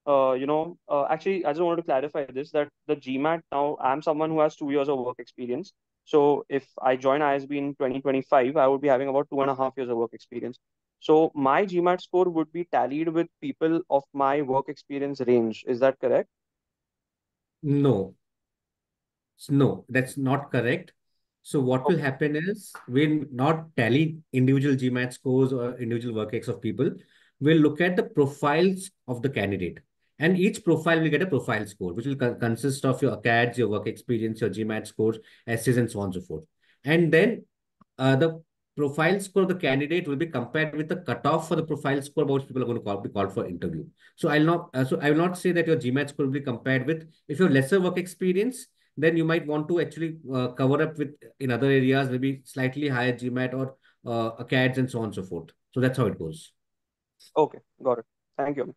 uh, you know, uh, actually, I just wanted to clarify this that the GMAT now, I'm someone who has two years of work experience. So if I join ISB in 2025, I would be having about two and a half years of work experience. So my GMAT score would be tallied with people of my work experience range. Is that correct? No, no, that's not correct. So what will happen is we'll not tally individual GMAT scores or individual work X of people. We'll look at the profiles of the candidate. And each profile will get a profile score, which will con- consist of your ACADS, your work experience, your GMAT scores, essays, and so on and so forth. And then uh, the profile score of the candidate will be compared with the cutoff for the profile score about which people are going to call, be called for interview. So I'll not uh, so I will not say that your GMAT score will be compared with if you have lesser work experience, then you might want to actually uh, cover up with in other areas, maybe slightly higher GMAT or uh, CADs and so on and so forth. So that's how it goes. Okay, got it. Thank you.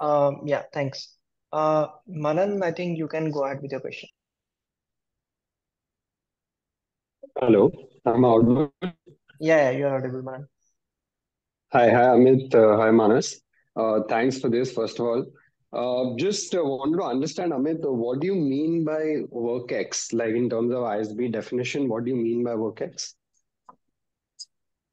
Um, yeah, thanks. Uh, Manan, I think you can go ahead with your question. Hello, I'm audible. Yeah, yeah, you're audible, Manan. Hi, hi, Amit. Uh, hi, Manas. Uh, thanks for this, first of all. Uh, just uh, wanted to understand, Amit, uh, what do you mean by WorkX? Like in terms of ISB definition, what do you mean by WorkX?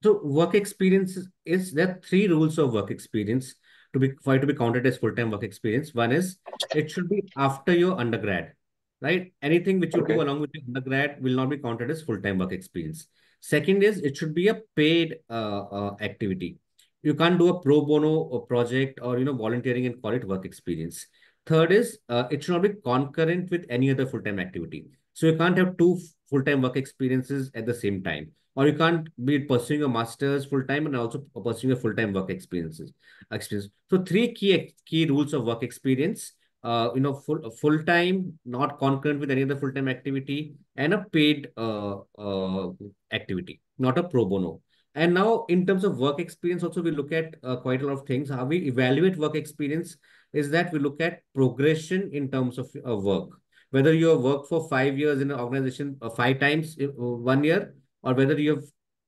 So work experience is, is there are three rules of work experience to be for it to be counted as full-time work experience. One is it should be after your undergrad, right? Anything which you Okay. do along with your undergrad will not be counted as full-time work experience. Second is it should be a paid uh, uh, activity. You can't do a pro bono project or you know volunteering and call it work experience. Third is uh, it should not be concurrent with any other full-time activity. So you can't have two full-time work experiences at the same time or you can't be pursuing a master's full time and also pursuing a full time work experiences experience. So three key key rules of work experience. Uh, you know, full full time, not concurrent with any other full time activity, and a paid uh, uh activity, not a pro bono. And now, in terms of work experience, also we look at uh, quite a lot of things. How we evaluate work experience is that we look at progression in terms of uh, work. Whether you have worked for five years in an organization, uh, five times uh, one year, or whether you have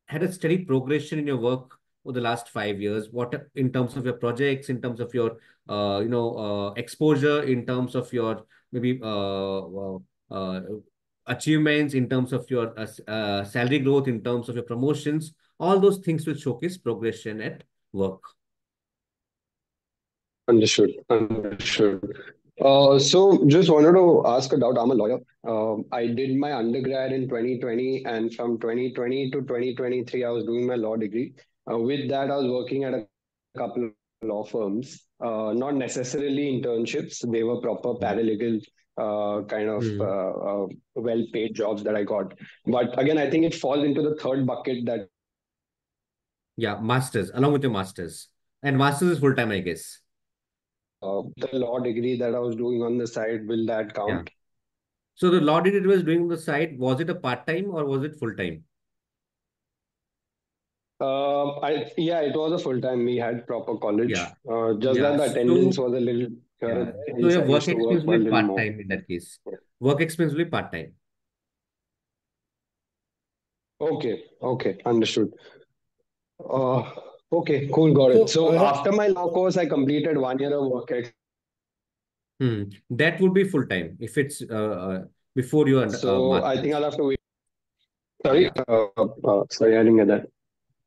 had a steady progression in your work over the last five years, what in terms of your projects, in terms of your uh, you know uh, exposure, in terms of your maybe uh, achievements, in terms of your salary growth, in terms of your promotions, all those things will showcase progression at work. Understood. Understood. Uh, so just wanted to ask a doubt. I'm a lawyer. Um, I did my undergrad in 2020, and from 2020 to 2023, I was doing my law degree. Uh, with that, I was working at a couple of law firms. Uh, not necessarily internships; they were proper paralegal uh, kind of uh, uh, well-paid jobs that I got. But again, I think it falls into the third bucket that Yeah, masters along with your masters, and masters is full time, I guess. uh, the law degree that I was doing on the side. Will that Yeah. count? So the law degree it was doing on the side, was it a part time or was it full time? Uh, I yeah, it was a full time. We had proper college. Yeah. Uh, just Yeah. that the attendance So was a little here yeah. So your work experience will be part time in that case. Work experience will be part time. Okay, okay, understood. Uh, okay, cool, got it. So So I have after my law course, I completed one year of work ex. Hmm. That would be full time if it's uh, uh before your under, uh, So I think. I'll have to wait. Sorry, uh, uh, sorry, I didn't get that.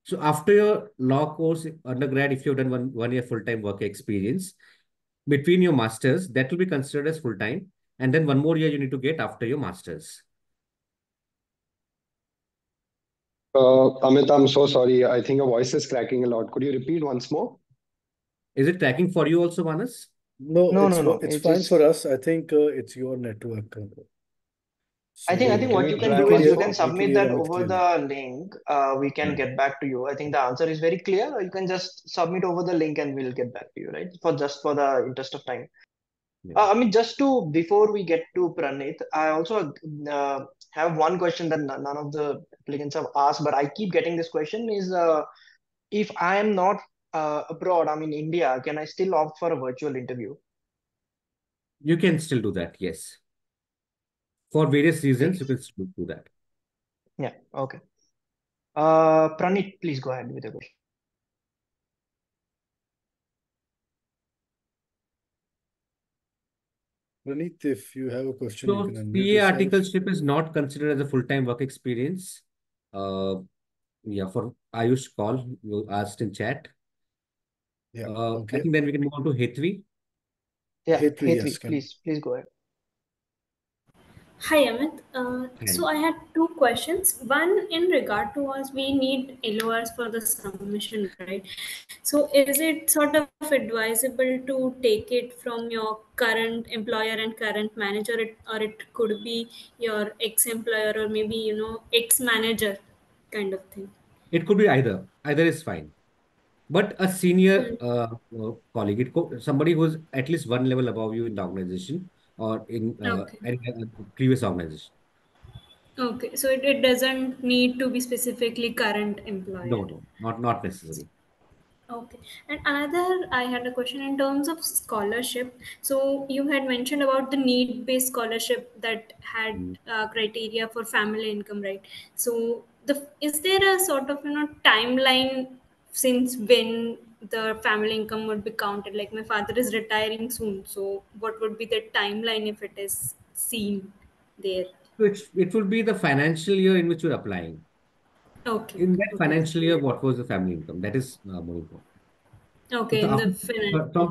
So after your law course undergrad, if you've done one one year full time work experience between your masters, that will be considered as full time, and then one more year you need to get after your masters. Uh, Amit, I'm so sorry. I think your voice is cracking a lot. Could you repeat once more? Is it cracking for you also, Manas? no, No, no, no. wo- it's It fine for us. I think uh, it's your network. uh, I think I think what you can do is you can submit that over the link. Uh, we can get back to you. I think the answer is very clear. You can just submit over the link and we'll get back to you, right? For just for the interest of time. Yeah. Uh, I mean, just to before we get to Pranit, I also uh, have one question that none of the applicants have asked, but I keep getting this question is uh, if I am not uh, abroad, I'm in India, can I still opt for a virtual interview? You can still do that, yes. For various reasons, you can still do that. Yeah, okay. Uh, Pranit, please go ahead with your question. Praneeth, if you have a question, you So can unmute CA yourself. articleship is not considered as a full-time work experience. Uh, yeah, for Ayush call, you asked in chat. Yeah, Uh, I think then we can move on to Hetvi. Yeah, Hetvi, Hetvi, yes, can. please, please go ahead. Hi, Amit. Uh, so. I had two questions. One in regard to us, we need LORs for the submission, right? So is it sort of advisable to take it from your current employer and current manager, it, or it could be your ex-employer or maybe, you know, ex-manager kind of thing? It could be either. Either is fine. But a senior Hmm. uh, uh, colleague, it co somebody who's at least one level above you in the organization, or in uh, Okay. any previous organization. Okay, so it, it doesn't need to be specifically current employer. No, no, not not necessary. Okay. And another, I had a question in terms of scholarship. So you had mentioned about the need-based scholarship that had Mm. uh, criteria for family income, right? So the is there a sort of you know timeline since when the family income would be counted? Like my father is retiring soon, so what would be the timeline if it is seen there? Which it will be the financial year in which you're applying. Okay. In that Okay. financial year, what was the family income? That is uh, more important. Okay, So in the after, from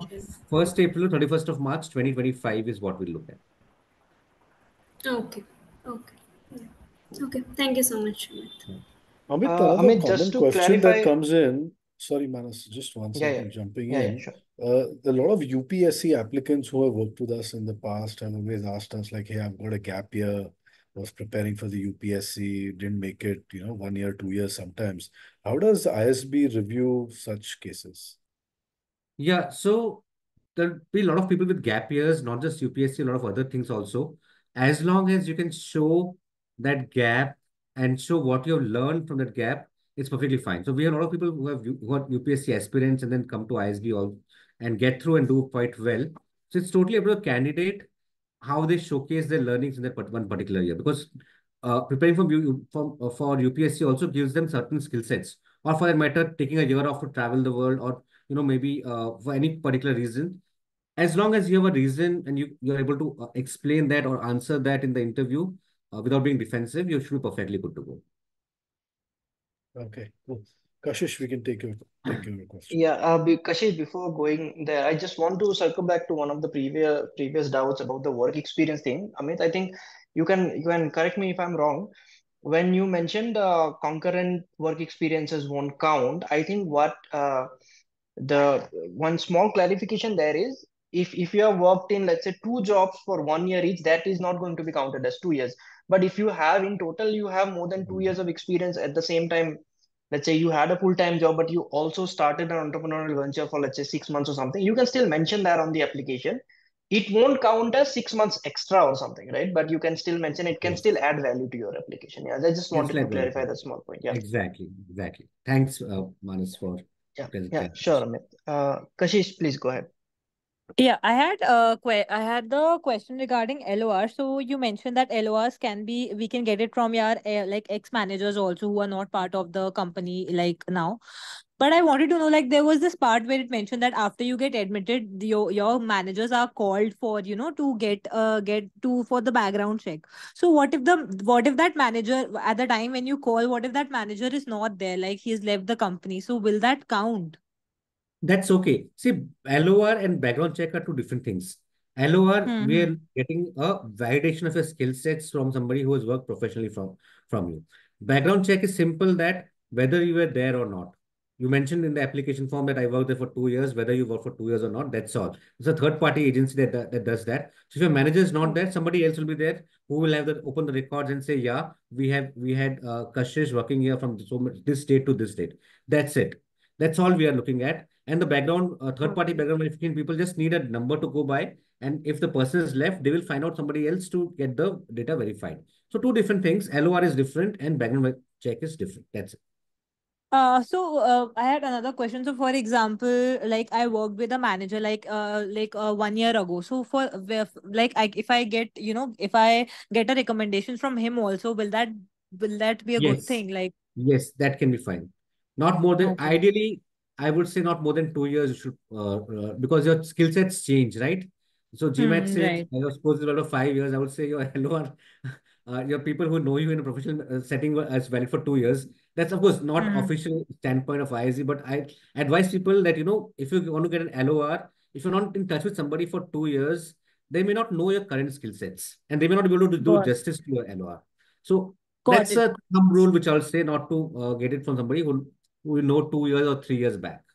1st April to 31st of March 2025 is what we look at. Okay. Okay. Yeah. Okay. Thank you so much, Amit. Amit, Uh, another Amit, just to question that comes in. Sorry, Manas, just one yeah, yeah, jumping yeah, yeah, in. sure. Uh, a lot of UPSC applicants who have worked with us in the past have always asked us, like, hey, I've got a gap year, was preparing for the UPSC, didn't make it, you know, one year, two years sometimes. How does ISB review such cases? Yeah, so there'll be a lot of people with gap years, not just UPSC, a lot of other things also. As long as you can show that gap and show what you've learned from that gap, it's perfectly fine. So we have a lot of people who have are UPSC aspirants and then come to ISB all and get through and do quite well. So it's totally about the candidate, how they showcase their learnings in that one particular year. Because uh, preparing for, U- for, uh, for UPSC also gives them certain skill sets. Or for that matter, taking a year off to travel the world or, you know, maybe uh, for any particular reason. As long as you have a reason and you, you're able to uh, explain that or answer that in the interview uh, without being defensive, you should be perfectly good to go. Okay, cool. Kashish, we can take your take your question. Yeah, uh, Kashish, before going there, I just want to circle back to one of the previous previous doubts about the work experience thing. Amit, I think you can you can correct me if I'm wrong. When you mentioned uh, concurrent work experiences won't count, I think what uh, the one small clarification there is if if you have worked in let's say two jobs for one year each, that is not going to be counted as two years. But if you have in total you have more than two years of experience at the same time let's say you had a full-time job but you also started an entrepreneurial venture for let's say six months or something you can still mention that on the application. It won't count as six months extra or something right? But you can still mention it can Yes. still add value to your application. Yeah i just wanted to like clarify that small point. Yeah. Exactly, exactly. Thanks, uh, Manas, for yeah yeah sure amit. Uh kashish please go ahead Yeah, I had a que- I had the question regarding LOR. So you mentioned that LORs can be we can get it from your uh, like ex managers also who are not part of the company like now. But I wanted to know like there was this part where it mentioned that after you get admitted, your your managers are called for you know to get uh get to for the background check. So what if the what if that manager at the time when you call, what if that manager is not there, like he's left the company? So will that count? That's okay. See, LOR and background check are two different things. LOR, we Mm-hmm. are getting a validation of your skill sets from somebody who has worked professionally from, from you. Background check is simple that whether you were there or not. You mentioned in the application form that I worked there for two years, whether you work for two years or not, that's all. It's a third party agency that, that, that does that. So if your manager is not there, somebody else will be there who will have the open the records and say, yeah, we have we had uh, Kashish working here from so much, this date to this date. That's it. That's all we are looking at. And the background, uh, third party background verification, people just need a number to go by. And if the person is left, they will find out somebody else to get the data verified. So two different things. LOR is different and background check is different. That's it. Uh, so uh, I had another question. So, for example, like I worked with a manager like uh like uh, one year ago. So for like I if I get you know if I get a recommendation from him also, will that will that be a good thing? Like Yes, that can be fine. Not more than, okay. ideally, I would say not more than two years you should, uh, uh, because your skill sets change, right? So GMAT Hmm, says, right. I was supposed about five years. I would say your *laughs* LOR, uh, your people who know you in a professional uh, setting as valid for two years. That's of course not Hmm. official standpoint of ISB, but I advise people that, you know, if you want to get an LOR, if you're not in touch with somebody for two years, they may not know your current skill sets and they may not be able to do Got justice to your LOR. So got that's it. a thumb rule which I'll say not to uh, get it from somebody who who will know two years or three years back.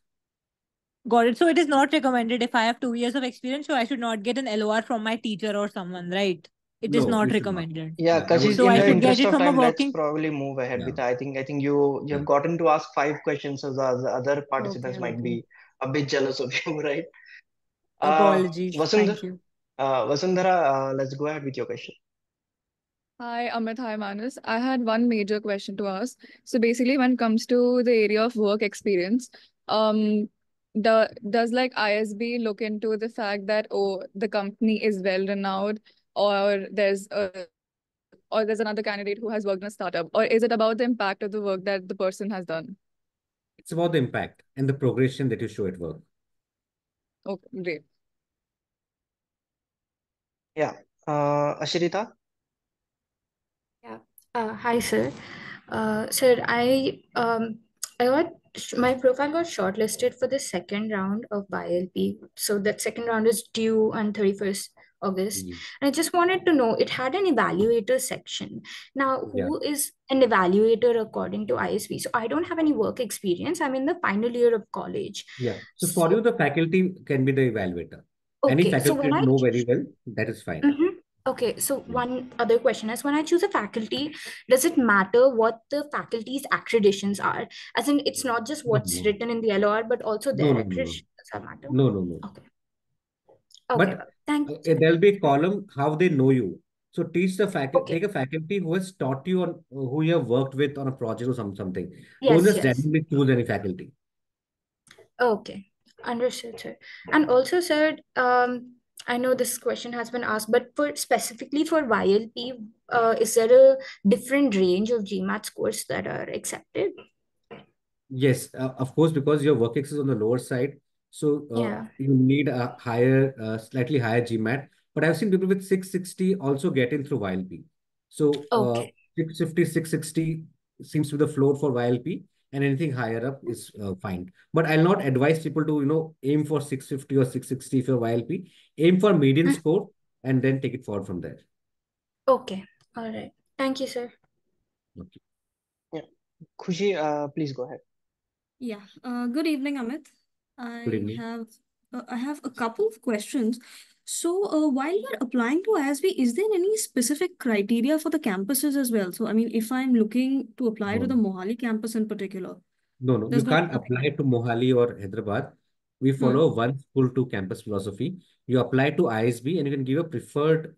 Got it. So it is not recommended if I have two years of experience, so I should not get an LOR from my teacher or someone, right? It is No, not not. recommended. yeah Yeah, I kashish would So in I the I should get interest it of from a time let's probably move ahead yeah, with i think i think you you have gotten to ask five questions so the, the other participants Okay, might okay. be a bit jealous of you *laughs* right uh Apologies. Vasundhara Thank you. Uh, Vasundhara, uh, let's go ahead with your question. Hi, Amit. Hi, Manas. I had one major question to ask. So basically, when it comes to the area of work experience, um, the does like ISB look into the fact that oh the company is well renowned or there's a or there's another candidate who has worked in a startup or is it about the impact of the work that the person has done? It's about the impact and the progression that you show at work. Okay, great. Yeah. Uh, Ashrita? Yeah. Uh, hi, sir. Uh, sir, I um I got my profile got shortlisted for the second round of YLP. So that second round is due on 31st August. Mm. And I just wanted to know, it had an evaluator section. Now, Yeah. who is an evaluator according to ISB? So I don't have any work experience. I'm in the final year of college. Yeah. So for you, the faculty can be the evaluator. Any Okay, so faculty when that I you know very well, that is fine. Mhm. Okay, so one other question is when I choose a faculty, does it matter what the faculty's accreditations are? As in, it's not just what's no, written in the LOR, but also no, their no, no, no. accreditations that matter? No, no, no. Okay. Okay, But thank uh, you. there'll be a column how they know you. So teach the faculty, Okay. take a faculty who has taught you on who you have worked with on a project or some something. Yes, Don't just yes. randomly choose any faculty. Okay, understood, sir. And also, sir, um, I know this question has been asked, but for specifically for YLP, uh, is there a different range of GMAT scores that are accepted? Yes, uh, of course, because your work is on the lower side, so uh, Yeah. you need a higher, uh, slightly higher GMAT. But I've seen people with 660 also get in through YLP. So uh, Okay. 650, 660 seems to be the floor for YLP, and anything higher up is uh, fine. But I'll not advise people to, you know, aim for 650 or 660 for YLP. Aim for median Mm. score and then take it forward from there. Okay, all right. Thank you, sir. Okay. Yeah. Khushi, uh, please go ahead. Yeah. Uh, good evening, Amit. Good evening. have uh, I have a couple of questions. So, uh, while you're applying to ISB, is there any specific criteria for the campuses as well? So, I mean, if I'm looking to apply No, to the. Mohali campus in particular, No, no, you not can't apply to Mohali or Hyderabad. We Hmm. follow one school to campus philosophy. You apply to ISB and you can give a preferred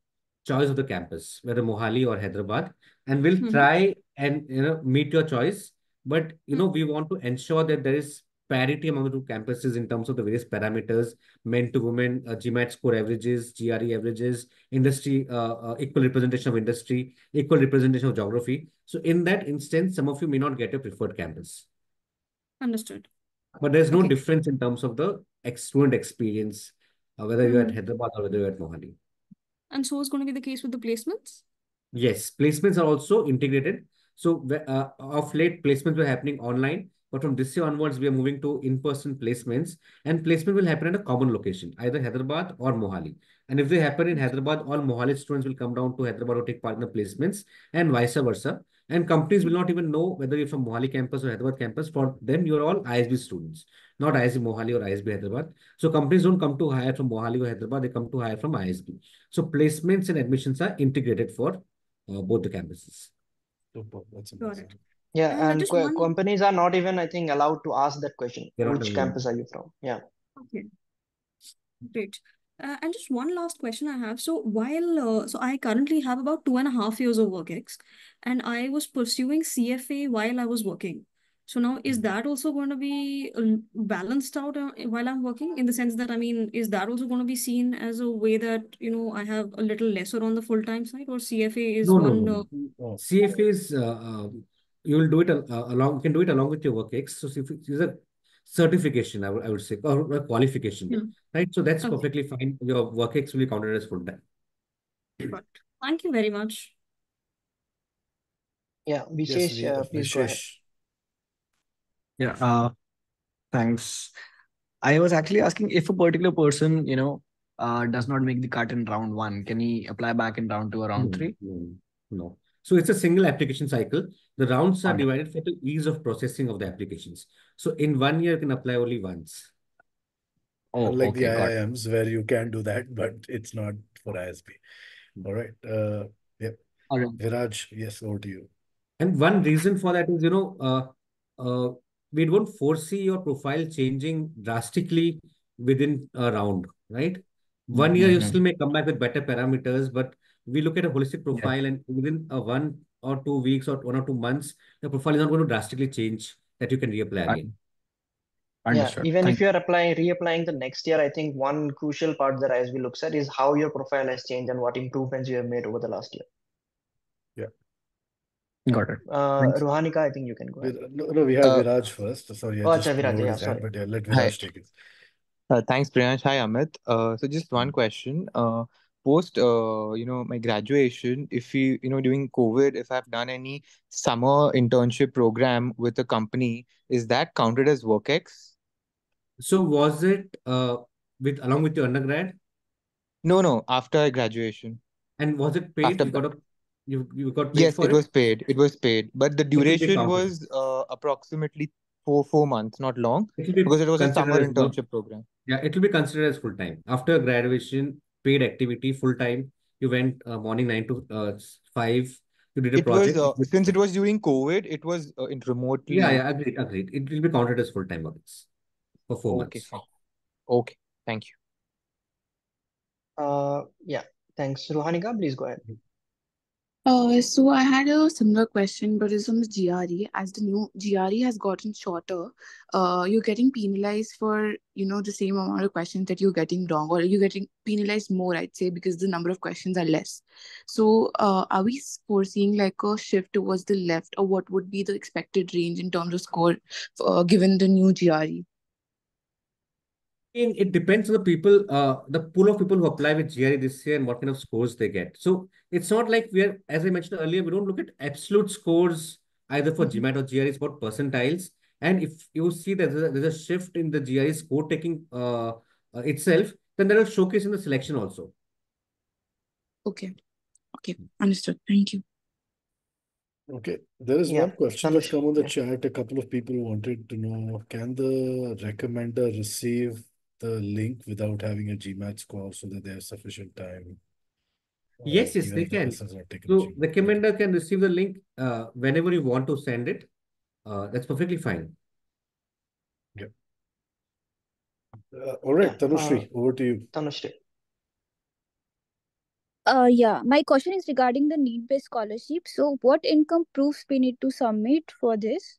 choice of the campus, whether Mohali or Hyderabad, and we'll Mhm. try and you know meet your choice. But you Hmm. know, we want to ensure that there is parity among the two campuses in terms of the various parameters, men to women, uh, GMAT score averages, GRE averages, industry, uh, uh, equal representation of industry, equal representation of geography. So in that instance, some of you may not get a preferred campus. Understood. But there's no Okay. difference in terms of the ex student experience, uh, whether you're at Hmm. Hyderabad or whether you're at Mohali. And so is going to be the case with the placements? Yes, placements are also integrated. So uh, of late, placements were happening online, but from this year onwards, we are moving to in-person placements, and placement will happen at a common location, either Hyderabad or Mohali. And if they happen in Hyderabad, all Mohali students will come down to Hyderabad to take part in the placements, and vice versa. And companies will not even know whether you're from Mohali campus or Hyderabad campus. For them, you're all ISB students, not ISB Mohali or ISB Hyderabad. So companies don't come to hire from Mohali or Hyderabad; they come to hire from ISB. So placements and admissions are integrated for uh, both the campuses. Super. That's Got amazing. It. Yeah, And and co- one, companies are not even, I think, allowed to ask that question. They're Which campus are you from? Yeah. okay, great. Uh, and just one last question I have. So while uh, so I currently have about two and a half years of work ex, and I was pursuing CFA while I was working. So now is that also going to be uh, balanced out uh, while I'm working in the sense that I mean, is that also going to be seen as a way that you know I have a little lesser on the full-time side, or CFA is No, no, one? no, Uh, no. CFA is uh, you will do it uh, along. You can do it along with your work ex. So CFA is a certification, I would I would say, or a qualification, hmm, right? So that's okay, perfectly fine. Your work ex will be counted as full time. got. Thank you very much. Yeah. Yes, Vishesh, we, uh, please go ahead. Yeah, uh, thanks. I was actually asking if a particular person, you know, uh, does not make the cut in round one, can he apply back in round two or round No, three? no, no. So it's a single application cycle. The rounds are Understood. divided for the ease of processing of the applications. So in one year, you can apply only once. Oh, Unlike the okay, got it. IIMs where you can do that, but it's not for ISB. All right. Uh, yep. All right. Viraj, yes, over to you. And one reason for that is, you know, uh, uh, we don't foresee your profile changing drastically within a round, right? One year you Mhm. still may come back with better parameters, but we look at a holistic profile, and within a one or two weeks or one or two months, the profile is not going to drastically change that you can reapply Un- again. Yeah, even Thank if you're applying, reapplying the next year, I think one crucial part that ISB looks at is how your profile has changed and what improvements you have made over the last year. Yeah. Got it. Uh, Thanks. Rohanika, I think you can go ahead. No, no, we have Uh, Viraj first. Sorry, I Oh, just acha, Viraj, lowered yeah, his hand, sorry. but yeah, let Hi. Viraj take it. Uh, thanks, Priyansh. Hi, Amit. Uh, so just one question. Uh, post, uh, you know, my graduation, if you, you know, during COVID, if I've done any summer internship program with a company, is that counted as WorkX? So was it uh with along with your undergrad, No, no, after graduation. and was it paid? After You got a you you got paid Yes, it it? was paid. It was paid, but the It will be duration was uh, approximately four four months, not long, It because it was a considered summer as work. internship program. Yeah, it will be considered as full time. After graduation, paid activity, full time. You went uh, morning nine to uh, five. You did a It was project. uh, was since it was during COVID, it was uh, in yeah, remotely. yeah, agreed, agreed. It will be counted as full time works for four Okay, months. fine. Okay, thank you. Uh, yeah, thanks. Rohanika, please go ahead. Uh, so I had a similar question, but it's on the GRE. As the new GRE has gotten shorter, uh, you're getting penalized for, you know, the same amount of questions that you're getting wrong, or you're getting penalized more, I'd say, because the number of questions are less. So, uh, are we foreseeing like a shift towards the left, or what would be the expected range in terms of score, uh, given the new GRE? In, it depends on the people, uh, the pool of people who apply with GRE this year and what kind of scores they get. So it's not like we're, as I mentioned earlier, we don't look at absolute scores either for GMAT or GRE, it's about percentiles. And if you see that there's a, there's a shift in the GRE score taking uh, uh, itself, then that will showcase in the selection also. Okay, okay, understood. Thank you. Okay, there is Yeah, one question that's come on the yeah. chat. A couple of people wanted to know, can the recommender receive the link without having a GMAT score so that they have sufficient time? uh, Yes, yes, they can. person has not taken So the recommender can receive the link uh, whenever you want to send it. Uh, that's perfectly fine. Yeah. Uh, all right, Yeah, uh, Tanushree, over to you. Tanushree. Uh, yeah, my question is regarding the need-based scholarship. So, what income proofs we need to submit for this?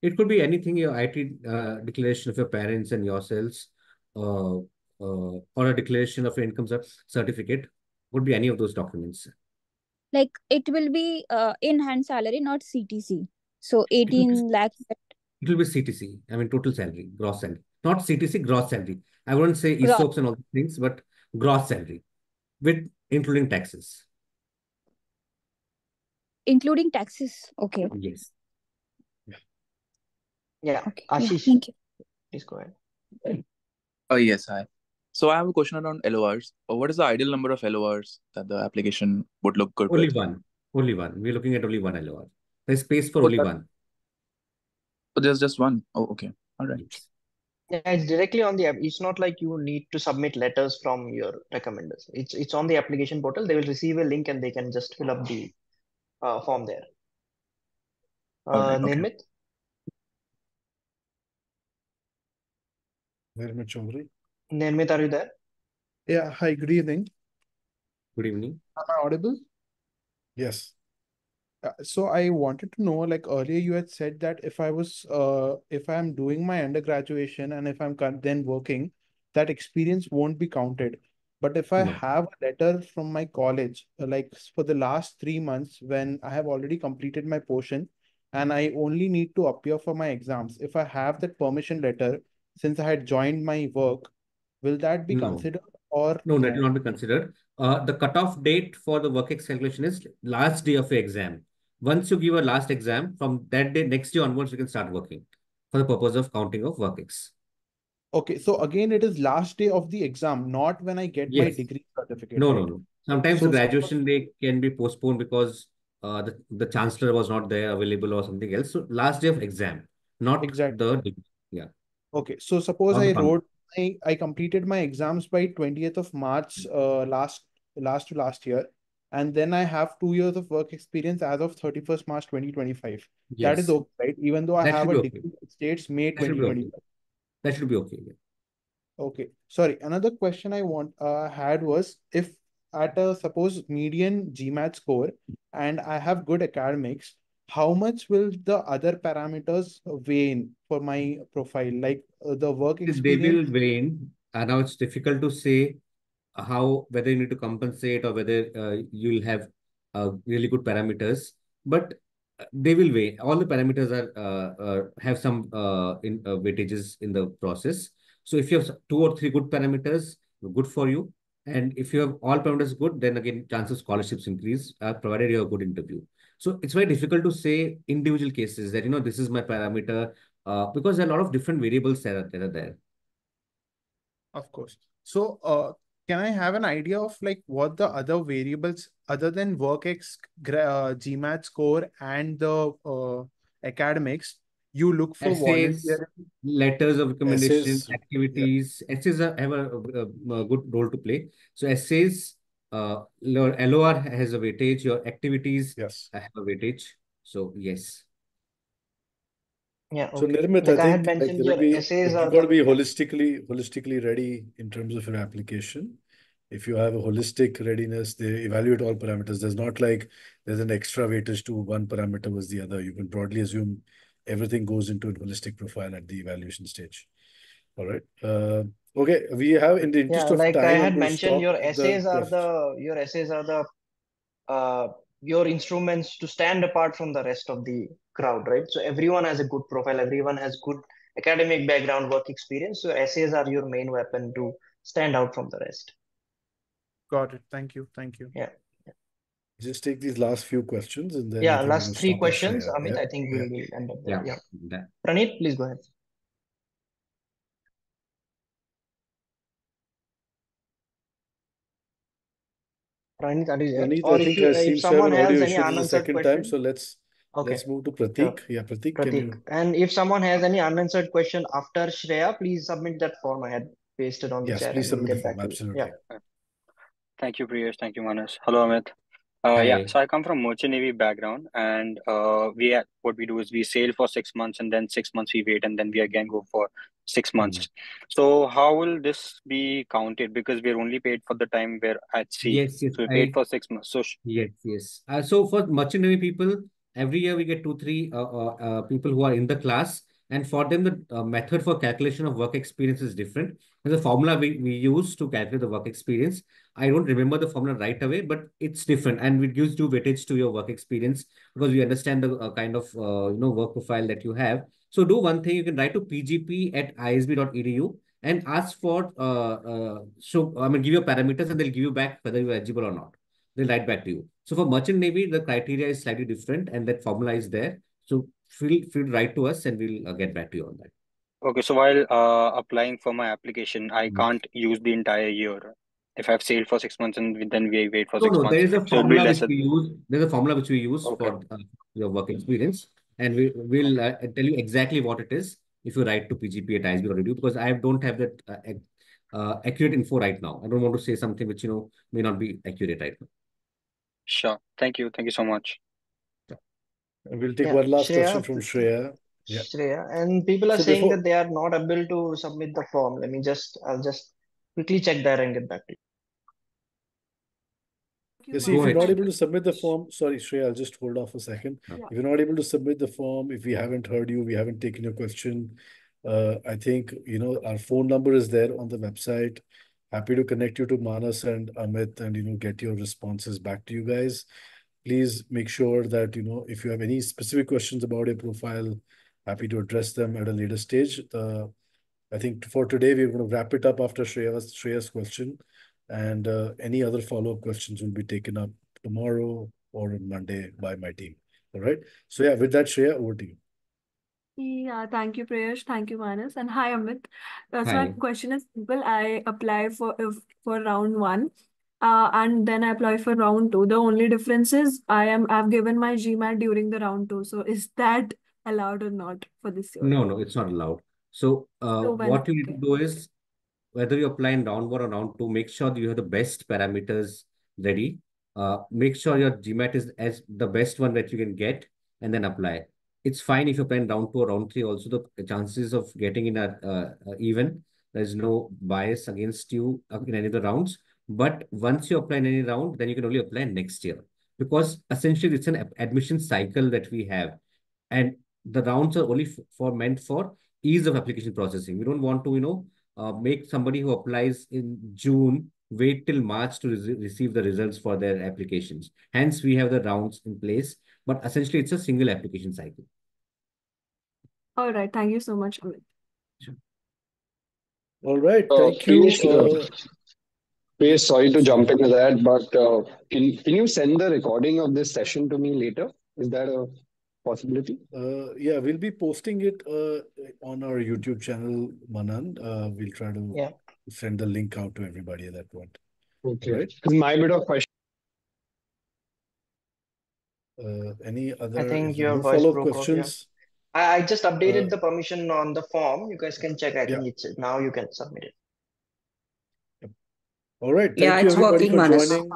It could be anything, your IT uh, declaration of your parents and yourselves, uh, uh, or a declaration of your income cer- certificate. Would be any of those documents. Like, it will be uh, in-hand salary, not CTC. So, It will be, 18 lakhs. it will be CTC, I mean, total salary, gross salary. Not CTC, gross salary. I wouldn't say Gross, ESOPs and all these things, but gross salary with including taxes. including taxes. Okay. Yes. Yeah, Okay. Yeah, thank you. please go ahead. Oh, yes, hi. So I have a question around LORs. Uh, What is the ideal number of LORs that the application would look good Only with? one. Only one. We're looking at only one LOR. There's space for Oh, only that, one. oh, there's just one. Oh, okay. All right. Yes. Yeah, it's directly on the app. It's not like you need to submit letters from your recommenders. It's it's on the application portal. They will receive a link and they can just fill up the uh, form there. All Uh, right. Okay. Nirmit, Nirmit Chaudhary. Nirmit, are you there? Yeah, hi, good evening. Good evening. Am I audible? Yes. Uh, so I wanted to know, like earlier you had said that if I was, uh, if I'm doing my undergraduate and if I'm then working, that experience won't be counted. But if I No. have a letter from my college, uh, like for the last three months when I have already completed my portion and I only need to appear for my exams, if I have that permission letter since I had joined my work, will that be No. considered or No, that will no? not be considered. Uh, the cutoff date for the work X calculation is last day of your exam. Once you give a last exam, from that day, next day onwards, you can start working for the purpose of counting of work X. Okay, so again, it is last day of the exam, not when I get my degree certificate, No, no, right? no. Sometimes the So suppose, graduation day can be postponed because uh, the, the chancellor was not there available or something else. So last day of exam, not exactly. the degree. Okay, so suppose I wrote I, I completed my exams by 20th of March uh last last to last year, and then I have two years of work experience as of 31st March 2025. That is okay, right? Even though I That have a be okay. degree that states May That should be okay. 2025. That should be okay. Yeah. Okay. Sorry. Another question I want uh, had was if at a suppose median GMAT score and I have good academics, how much will the other parameters weigh in for my profile? Like uh, the work experience? They will experience? wane. And now it's difficult to say how whether you need to compensate or whether uh, you'll have uh, really good parameters. But uh, they will weigh. All the parameters are uh, uh, have some uh, in uh, weightages in the process. So if you have two or three good parameters, good for you. And if you have all parameters good, then again, chances scholarships increase, uh, provided you have a good interview. So it's very difficult to say individual cases that, you know, this is my parameter, uh, because there are a lot of different variables that are, that are there. Of course. So, uh, can I have an idea of like what the other variables other than WorkX, uh, GMAT score, and the uh, academics you look for Essays, letters of recommendation, Essays, yeah. activities. Essays have a, a, a good role to play. So essays, uh, your LOR has a weightage, your activities Yes. have a weightage. So yes. Yeah, So okay. Nirmit, Like I I had think like mentioned, there will your be you've got to be holistically holistically ready in terms of your application. If you have a holistic readiness, they evaluate all parameters. There's not like there's an extra weightage to one parameter was the other. You can broadly assume everything goes into a holistic profile at the evaluation stage. All right. Uh, okay. We have in the Yeah, interest of like I time, I'm had mentioned, stop your the essays are questions. the your essays are the uh your instruments to stand apart from the rest of the crowd, right? So everyone has a good profile, everyone has good academic background, work experience. So essays are your main weapon to stand out from the rest. Got it. Thank you. Thank you. Yeah. Just take these last few questions and then Yeah, think we're going last three questions. Shreya. Amit, Yeah. I think Yeah. we will end up there. Yeah. Yeah. That- Praneeth, please go ahead. Praneeth, are you there? Praneeth, Or I think you I if seem to have someone an has audio any issue. The unanswered second time, so let's okay, let's move to sure. Prateek. Yeah, Prateek, can you? And if someone has any unanswered question after Shreya, please submit that form. I had pasted on the Yes, chat please submit the get form. to you. Yeah. Thank you, Priyesh. Thank you, Manas. Hello, Amit. Uh, yeah, Hi. so I come from merchant navy background, and uh, we ha- what we do is we sail for six months, and then six months we wait, and then we again go for six Hmm. months. So how will this be counted? Because we're only paid for the time we're at sea. Yes, yes. So we paid I for six months. So sh- Yes, yes. Uh, so for merchant navy people, every year we get two, three uh, uh, uh, people who are in the class, and for them the uh, method for calculation of work experience is different. There's a formula we, we use to calculate the work experience. I don't remember the formula right away, but it's different, and we gives due weightage to your work experience because we understand the uh, kind of uh, you know work profile that you have. So do one thing: you can write to pgp at isb.edu and ask for uh, uh, so I mean give your parameters, and they'll give you back whether you're eligible or not they'll write back to you. So for merchant navy, the criteria is slightly different, and that formula is there. So feel feel to write to us, and we'll uh, get back to you on that. okay, so while uh, applying for my application, I Mhm. can't use the entire year. If I've sailed for six months and then we wait for No, six no, there months, is a formula which we use. There's a formula which we use Okay. for uh, your work experience, and we will uh, tell you exactly what it is if you write to PGP at ISB.edu because I don't have that uh, uh, accurate info right now. I don't want to say something which you know may not be accurate right now. Sure. Thank you. Thank you so much. And we'll take Yeah, one last Shreya, question from Shreya. Yeah. Shreya, and people are So saying before that they are not able to submit the form. Let me just, I'll just quickly check there and get back to you. You see, if you're not able to submit the form, sorry, Shreya, I'll just hold off a second. Yeah. If you're not able to submit the form, if we haven't heard you, we haven't taken your question, uh, I think, you know, our phone number is there on the website. Happy to connect you to Manas and Amit and, you know, get your responses back to you guys. Please make sure that, you know, if you have any specific questions about your profile, happy to address them at a later stage. Uh, I think for today, we're going to wrap it up after Shreya's, Shreya's question. And uh, any other follow-up questions will be taken up tomorrow or on Monday by my team. All right. So yeah, with that, Shreya, over to you. Yeah, thank you, Priyesh. Thank you, Manas. And hi, Amit. Uh, so my question is simple. I apply for if for round one, uh, and then I apply for round two. The only difference is I am I've given my GMAT during the round two. So is that allowed or not for this year? No, no, it's not allowed. So uh, So what you need to do is whether you apply in round one or round two, make sure that you have the best parameters ready. Uh, make sure your GMAT is as the best one that you can get, and then apply. It's fine if you apply in round two or round three. Also, the chances of getting in are uh, uh, even. There's no bias against you in any of the rounds. But once you apply in any round, then you can only apply next year because essentially it's an admission cycle that we have. And the rounds are only for meant for ease of application processing. We don't want to, you know, uh, make somebody who applies in June wait till March to re receive the results for their applications. Hence, we have the rounds in place, but essentially it's a single application cycle. All right. Thank you so much, Amit. Sure. All right. Uh, thank you. Uh, Please, sorry to jump into that, but uh, can, can you send the recording of this session to me later? Is that a possibility? Uh, yeah, we'll be posting it uh, on our YouTube channel, Manan. Uh, we'll try to yeah. send the link out to everybody at that point. Okay. Right? My bit of question. Uh, any other I think your voice follow broke questions? Off, yeah. I, I just updated uh, the permission on the form. You guys can check. I think yeah. it's now you can submit it. All right. Thank yeah, you it's working, for Manas. joining.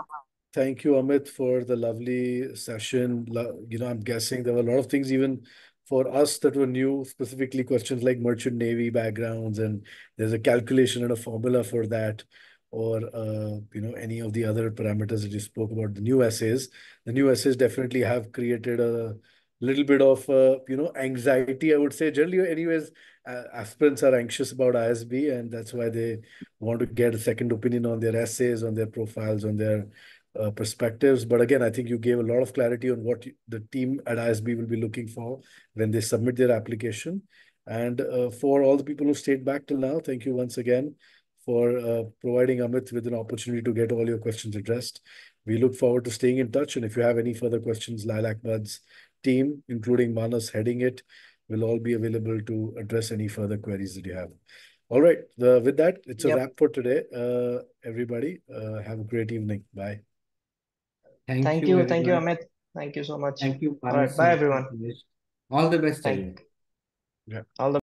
Thank you, Amit, for the lovely session. You know, I'm guessing there were a lot of things even for us that were new, specifically questions like merchant navy backgrounds, and there's a calculation and a formula for that, or uh, you know, any of the other parameters that you spoke about. The new essays, the new essays definitely have created a little bit of uh, you know anxiety. I would say generally, anyways, uh, aspirants are anxious about ISB, and that's why they want to get a second opinion on their essays, on their profiles, on their uh, perspectives. But again, I think you gave a lot of clarity on what the team at ISB will be looking for when they submit their application. And uh, for all the people who stayed back till now, thank you once again for uh, providing Amit with an opportunity to get all your questions addressed. We look forward to staying in touch. And if you have any further questions, Lilac Buds team, including Manas heading it, will all be available to address any further queries that you have. All right. The, with that, it's a wrap for today. Uh, everybody, uh, have a great evening. Bye. Thank, Thank you, you. Thank you. Amit. Thank you so much. Thank you, All right. Bye, everyone. All the best, Thank everyone. Yeah. all the